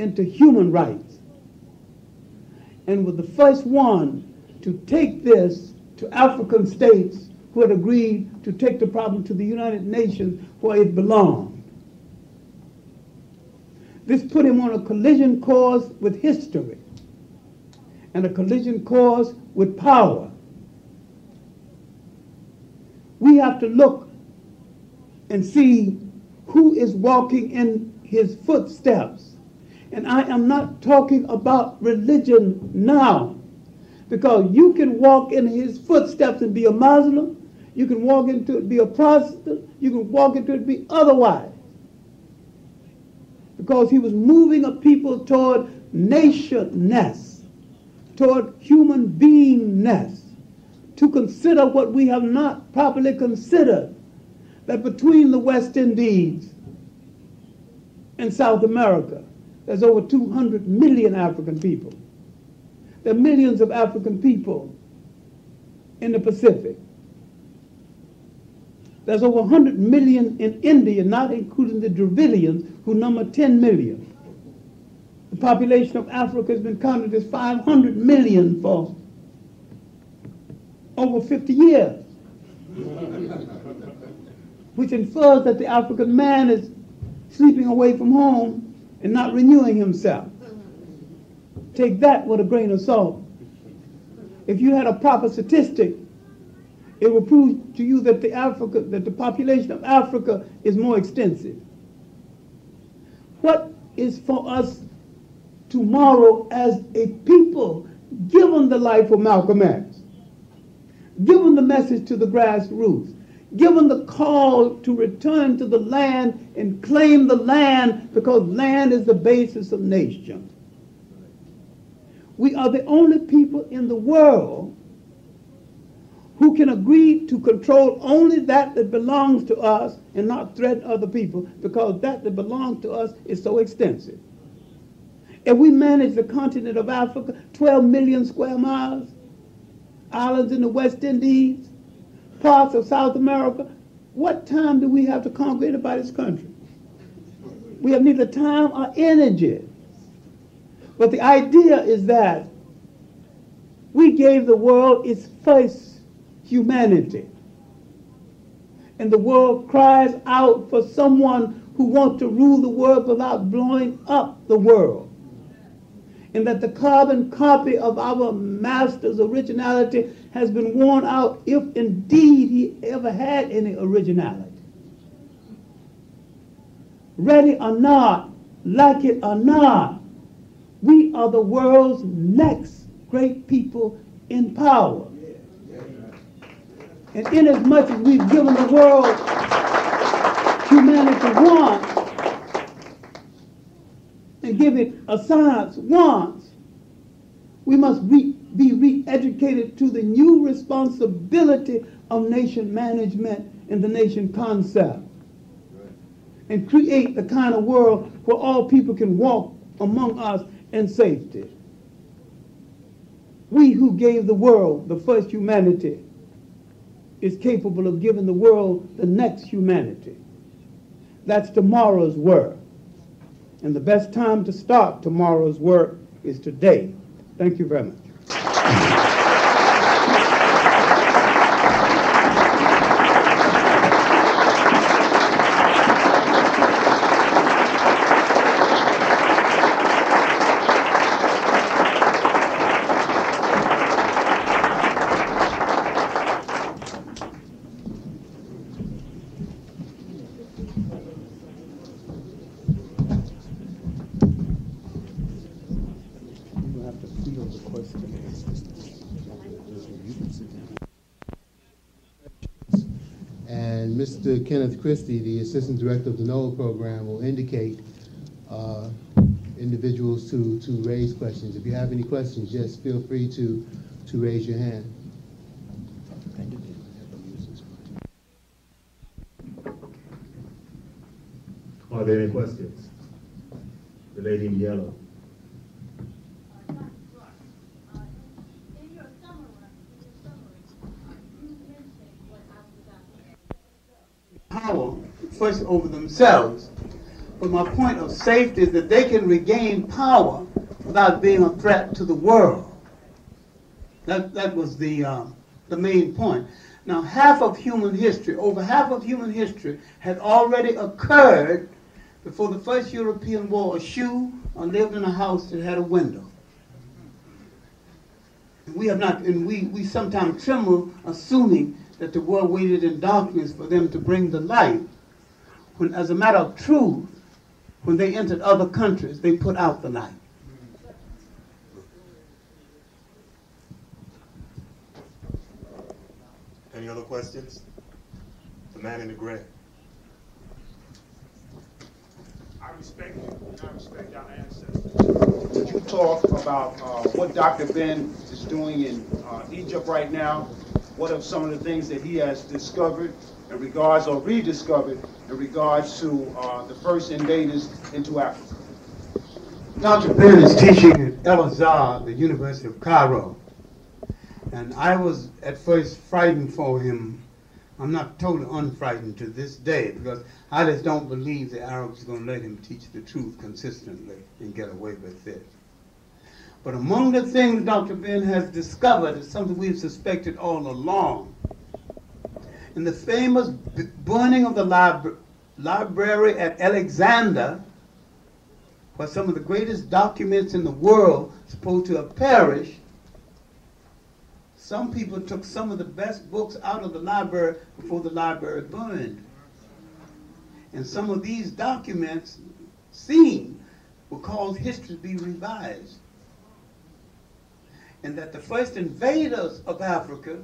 into human rights and was the first one to take this to African states who had agreed to take the problem to the United Nations where it belonged. This put him on a collision course with history and a collision course with power. We have to look and see who is walking in his footsteps and I am not talking about religion now. Because you can walk in his footsteps and be a Muslim. You can walk into it be a Protestant. You can walk into it be otherwise. Because he was moving a people toward nationness, toward human beingness, to consider what we have not properly considered, that between the West Indies and South America, there's over 200 million African people. There are millions of African people in the Pacific. There's over 100 million in India, not including the Dravidians, who number 10 million. The population of Africa has been counted as 500 million for over 50 years, which infers that the African man is sleeping away from home and not renewing himself. Take that with a grain of salt. If you had a proper statistic, it will prove to you that the Africa, that the population of Africa is more extensive. What is for us tomorrow as a people, given the life of Malcolm X, given the message to the grassroots, given the call to return to the land and claim the land because land is the basis of nations. We are the only people in the world who can agree to control only that that belongs to us and not threaten other people because that that belongs to us is so extensive. If we manage the continent of Africa, 12 million square miles, islands in the West Indies, parts of South America, what time do we have to conquer anybody's country? We have neither time or energy. But the idea is that we gave the world its first humanity. And the world cries out for someone who wants to rule the world without blowing up the world. And that the carbon copy of our master's originality has been worn out, if indeed he ever had any originality. Ready or not, like it or not, we are the world's next great people in power. And inasmuch as we've given the world humanity once and give it a science once, we must re be re-educated to the new responsibility of nation management and the nation concept. And create the kind of world where all people can walk among us in safety. We who gave the world the first humanity is capable of giving the world the next humanity. That's tomorrow's work. And the best time to start tomorrow's work is today. Thank you very much. You have to feel the question. And Mr. Kenneth Christie, the Assistant Director of the NOAA program, will indicate uh, individuals to, to raise questions. If you have any questions, just feel free to, to raise your hand. Are there any questions? The lady in yellow. In your summary, in your summary, you mentioned what Africa Power first over themselves. But my point of safety is that they can regain power without being a threat to the world. That, that was the, uh, the main point. Now, half of human history, over half of human history, had already occurred before the first European wore a shoe or lived in a house that had a window. And we have not, and we, we sometimes tremble assuming that the world waited in darkness for them to bring the light. When, as a matter of truth, when they entered other countries, they put out the light. Any other questions? The man in the gray. I respect you, and I respect our ancestors. Could you talk about uh, what Dr. Ben is doing in uh, Egypt right now? What are some of the things that he has discovered in regards, or rediscovered, in regards to uh, the first invaders into Africa? Dr. Ben is teaching at El Azhar, the University of Cairo. And I was at first frightened for him. I'm not totally unfrightened to this day because I just don't believe the Arabs are going to let him teach the truth consistently and get away with it. But among the things Dr. Ben has discovered is something we've suspected all along. In the famous burning of the libra- library at Alexander, where some of the greatest documents in the world supposed to have perished, some people took some of the best books out of the library before the library burned. And some of these documents seen will cause history to be revised. And that the first invaders of Africa,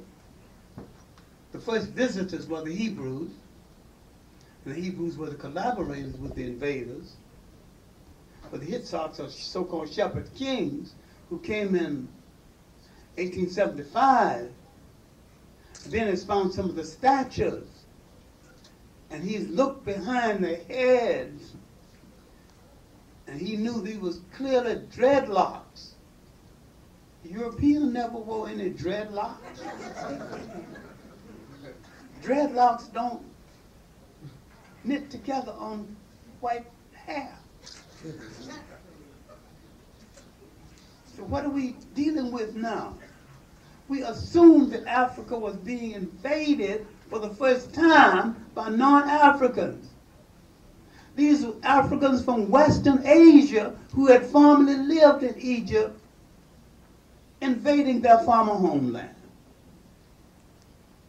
the first visitors were the Hebrews, and the Hebrews were the collaborators with the invaders. But the Hittites are so-called shepherd kings who came in 1875. Ben has found some of the statues, and he's looked behind the heads, and he knew these was clearly dreadlocks. The European never wore any dreadlocks. [LAUGHS] dreadlocks don't knit together on white hair. So what are we dealing with now? We assumed that Africa was being invaded for the first time by non-Africans. These were Africans from Western Asia who had formerly lived in Egypt, invading their former homeland.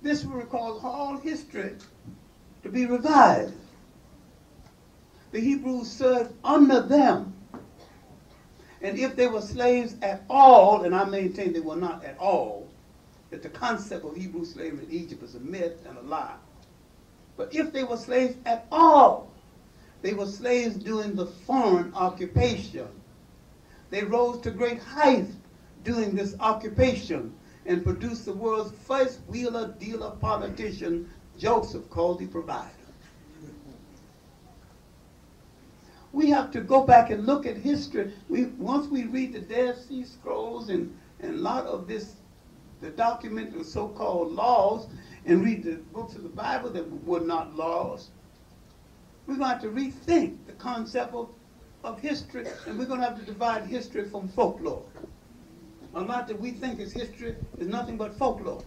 This will cause all history to be revised. The Hebrews served under them. And if they were slaves at all, and I maintain they were not at all, that the concept of Hebrew slavery in Egypt is a myth and a lie. But if they were slaves at all, they were slaves during the foreign occupation. They rose to great heights during this occupation and produced the world's first wheeler dealer politician, Joseph, called the provider. We have to go back and look at history. We, once we read the Dead Sea Scrolls and, and a lot of this, the document of so-called laws, and read the books of the Bible that were not laws, we're going to have to rethink the concept of, of history, and we're going to have to divide history from folklore. A lot that we think is history is nothing but folklore.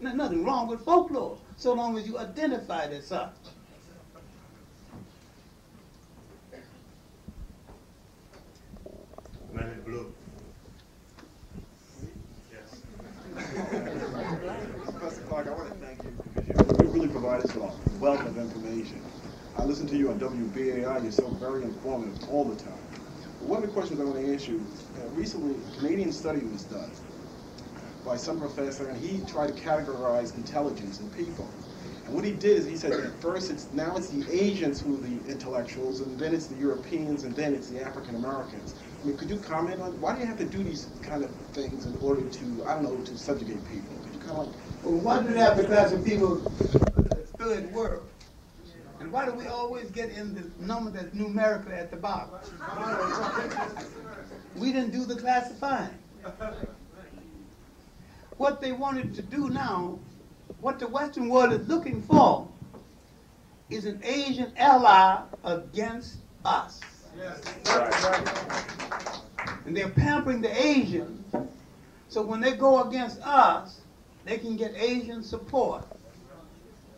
There's nothing wrong with folklore, so long as you identify it as such. Man in blue. Yes. [LAUGHS] Professor Clarke, I want to thank you because you really provide us with a wealth of information. I listen to you on WBAI. You're so very informative all the time. One of the questions I want to ask you, uh, recently a Canadian study was done by some professor, and he tried to categorize intelligence in people. And what he did is he said that first it's now it's the Asians who are the intellectuals, and then it's the Europeans, and then it's the African Americans. I mean, could you comment on why do you have to do these kind of things in order to I don't know to subjugate people? Could you like Well, why do they have to classify people as third world? And why do we always get in the number that's numerically at the bottom? We didn't do the classifying. What they wanted to do now, what the Western world is looking for, is an Asian ally against us. Yes. And they're pampering the Asians, so when they go against us, they can get Asian support.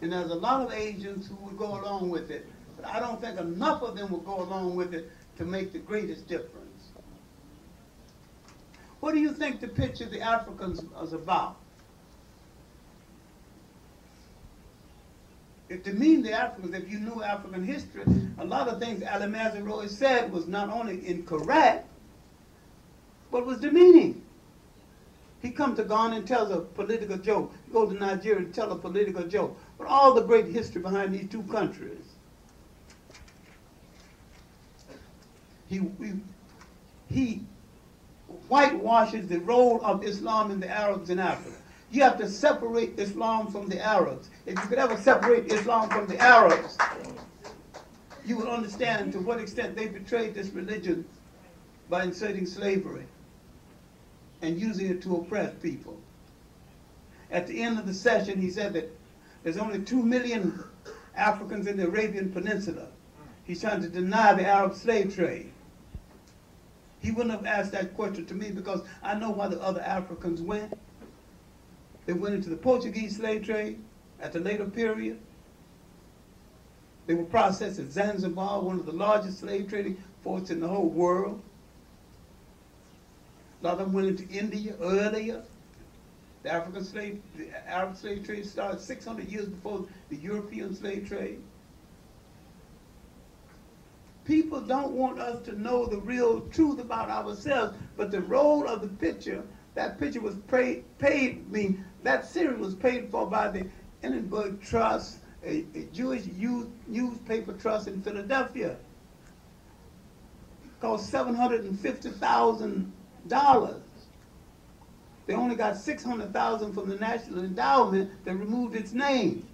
And there's a lot of Asians who would go along with it, but I don't think enough of them will go along with it to make the greatest difference. What do you think the picture of the Africans is about? If to mean the Africans, if you knew African history, a lot of things Ali Mazrui said was not only incorrect, but was demeaning. He comes to Ghana and tells a political joke. He goes to Nigeria and tells a political joke. But all the great history behind these two countries. He, he, he whitewashes the role of Islam in the Arabs in Africa. You have to separate Islam from the Arabs. If you could ever separate Islam from the Arabs, you would understand to what extent they betrayed this religion by inserting slavery and using it to oppress people. At the end of the session, he said that there's only two million Africans in the Arabian Peninsula. He's trying to deny the Arab slave trade. He wouldn't have asked that question to me because I know why the other Africans went. They went into the Portuguese slave trade at the later period. They were processed at Zanzibar, one of the largest slave trading ports in the whole world. A lot of them went into India earlier. The African slave, the Arab slave trade started 600 years before the European slave trade. People don't want us to know the real truth about ourselves, but the role of the picture, that picture was paid, I mean, that series was paid for by the Annenberg Trust, a, a Jewish youth, newspaper trust in Philadelphia. It cost $750,000 they only got six hundred thousand from the National Endowment that removed its name.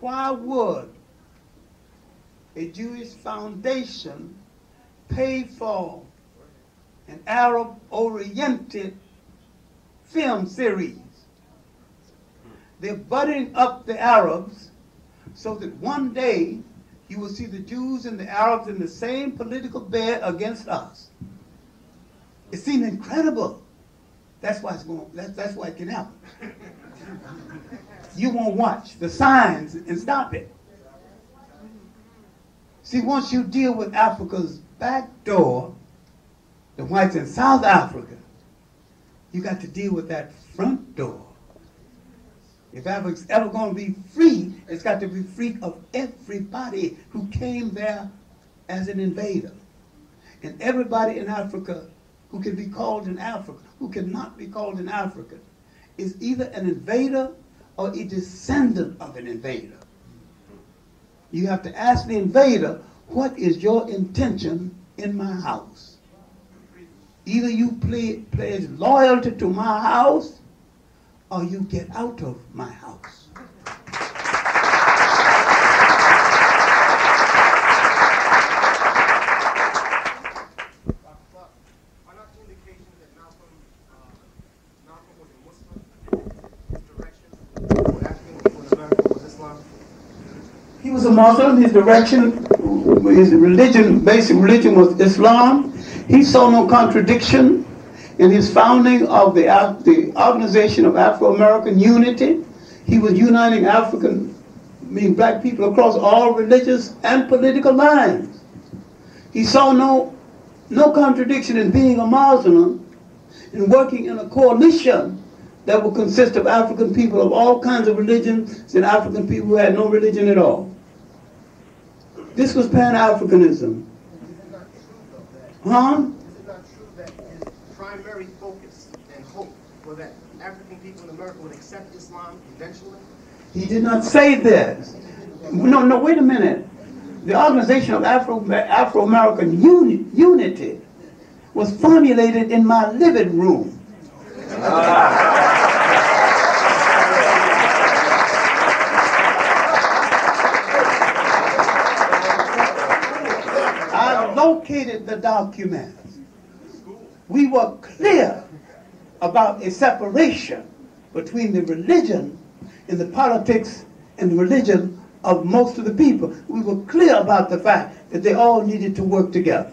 Why would a Jewish foundation pay for an Arab-oriented film series? They're buttering up the Arabs so that one day you will see the Jews and the Arabs in the same political bed against us. It seemed incredible. That's why it's going. That's, that's why it can happen. You won't watch the signs and stop it. See, once you deal with Africa's back door, the whites in South Africa, you got to deal with that front door. If Africa's ever going to be free, it's got to be free of everybody who came there as an invader. And everybody in Africa who can be called an African, who cannot be called an African, is either an invader or a descendant of an invader. You have to ask the invader, what is your intention in my house? Either you pledge loyalty to my house or you get out of my house. Are not the indications that Malcolm, uh, Malcolm was a Muslim? His direction for African people in America was Islam? He was a Muslim. His direction, his religion, basic religion was Islam. He saw no contradiction in his founding of the, the Organization of Afro-American Unity. He was uniting African, I mean black people across all religious and political lines. He saw no, no contradiction in being a Muslim and working in a coalition that would consist of African people of all kinds of religions and African people who had no religion at all. This was Pan-Africanism. Huh? Is it not true that his primary focus and hope was that African people in America would accept Islam eventually? He did not say this. No, no, wait a minute. The Organization of Afro, Afro-American Uni- Unity was formulated in my living room. I [LAUGHS] located the documents. We were clear about a separation between the religion and the politics and the religion of most of the people. We were clear about the fact that they all needed to work together.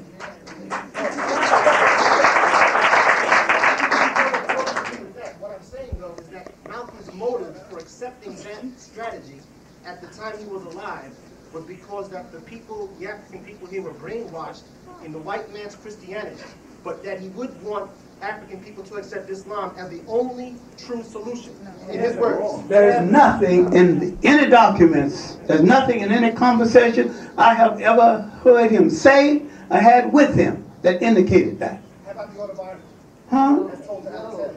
Strategy at the time he was alive was because that the people, the African people here were brainwashed in the white man's Christianity, but that he would want African people to accept Islam as the only true solution. In his words. There is nothing in any documents, there's nothing in any conversation I have ever heard him say or had with him that indicated that. How about the autobiography? Huh? That's told to Alexander.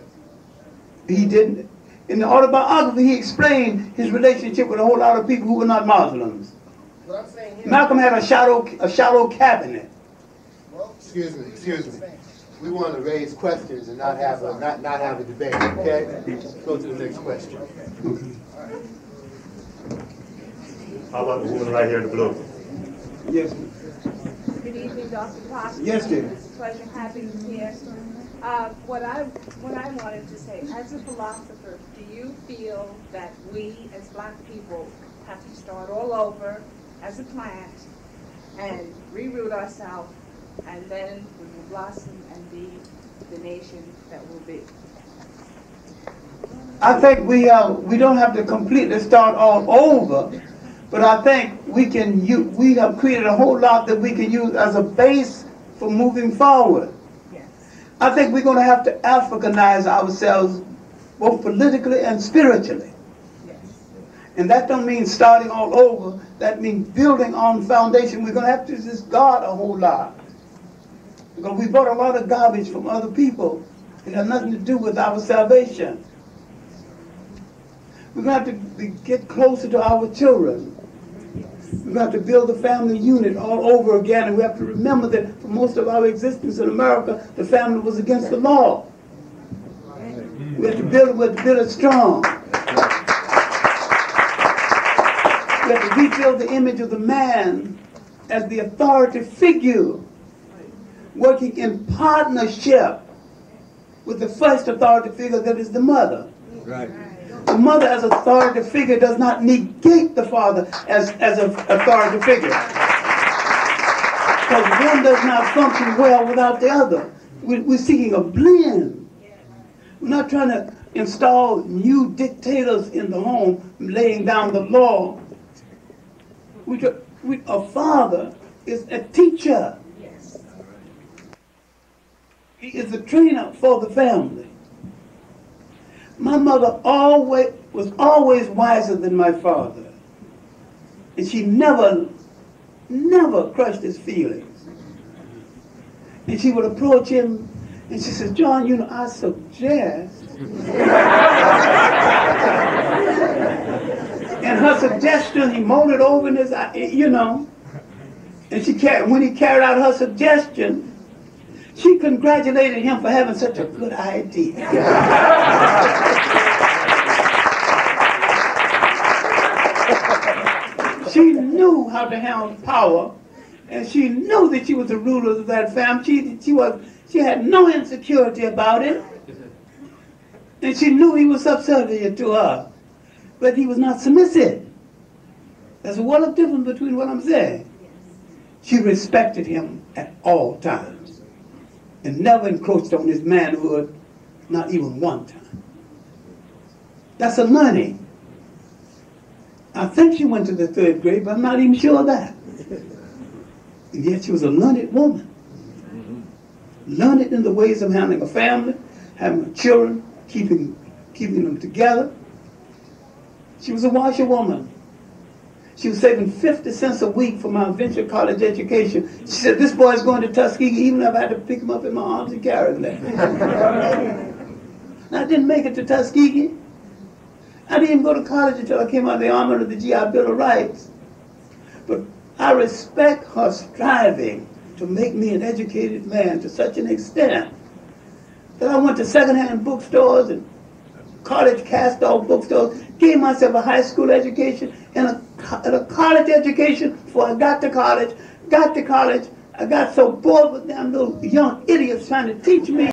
He didn't. In the autobiography, he explained his relationship with a whole lot of people who were not Muslims. Malcolm had a shadow, a shallow cabinet. Excuse me, excuse me. We want to raise questions and not have a, not, not have a debate, okay? Go to the next question. How about the woman right here in the blue? Yes. Good evening, Dr. Costa. Yes, dear. It's a pleasure having you here. Uh, What I, what I wanted to say, as a philosopher, do you feel that we as black people have to start all over as a plant and reroot ourselves and then we will blossom and be the nation that we'll be. I think we, uh, we don't have to completely start all over, but I think we can, u- we have created a whole lot that we can use as a base for moving forward. Yes. I think we're gonna have to Africanize ourselves both politically and spiritually. And that don't mean starting all over, that means building on foundation. We're gonna have to discard a whole lot. Because we bought a lot of garbage from other people. It has nothing to do with our salvation. We're gonna have to get closer to our children. We're gonna have to build the family unit all over again, and we have to remember that for most of our existence in America, the family was against the law. We have to build it, we have to build it strong. We have to rebuild the image of the man as the authority figure, working in partnership with the first authority figure that is the mother. Right. The mother as authority figure does not negate the father as, as an authority figure. Because one does not function well without the other. We, we're seeking a blend. We're not trying to install new dictators in the home, laying down the law. We, a father is a teacher. Yes. He is a trainer for the family. My mother always was always wiser than my father. And she never, never crushed his feelings. And she would approach him and she says, John, you know, I suggest. Her suggestion, he mulled it over in his, eye, you know. And she carried, when he carried out her suggestion, she congratulated him for having such a good idea. [LAUGHS] she knew how to handle power, and she knew that she was the ruler of that family. She, she, was, she had no insecurity about it, and she knew he was subservient to her, but he was not submissive. There's a world of difference between what I'm saying. She respected him at all times and never encroached on his manhood, not even one time. That's a learning. I think she went to the third grade, but I'm not even sure of that. And yet she was a learned woman. Learned in the ways of handling a family, having children, keeping, keeping them together. She was a washerwoman. She was saving 50 cents a week for my venture college education. She said, this boy is going to Tuskegee, even if I had to pick him up in my arms and carry him there. I didn't make it to Tuskegee. I didn't even go to college until I came out of the Army under the GI Bill of Rights. But I respect her striving to make me an educated man to such an extent that I went to secondhand bookstores and college cast-off bookstores, gave myself a high school education and a, and a college education before I got to college. Got to college, I got so bored with them little young idiots trying to teach me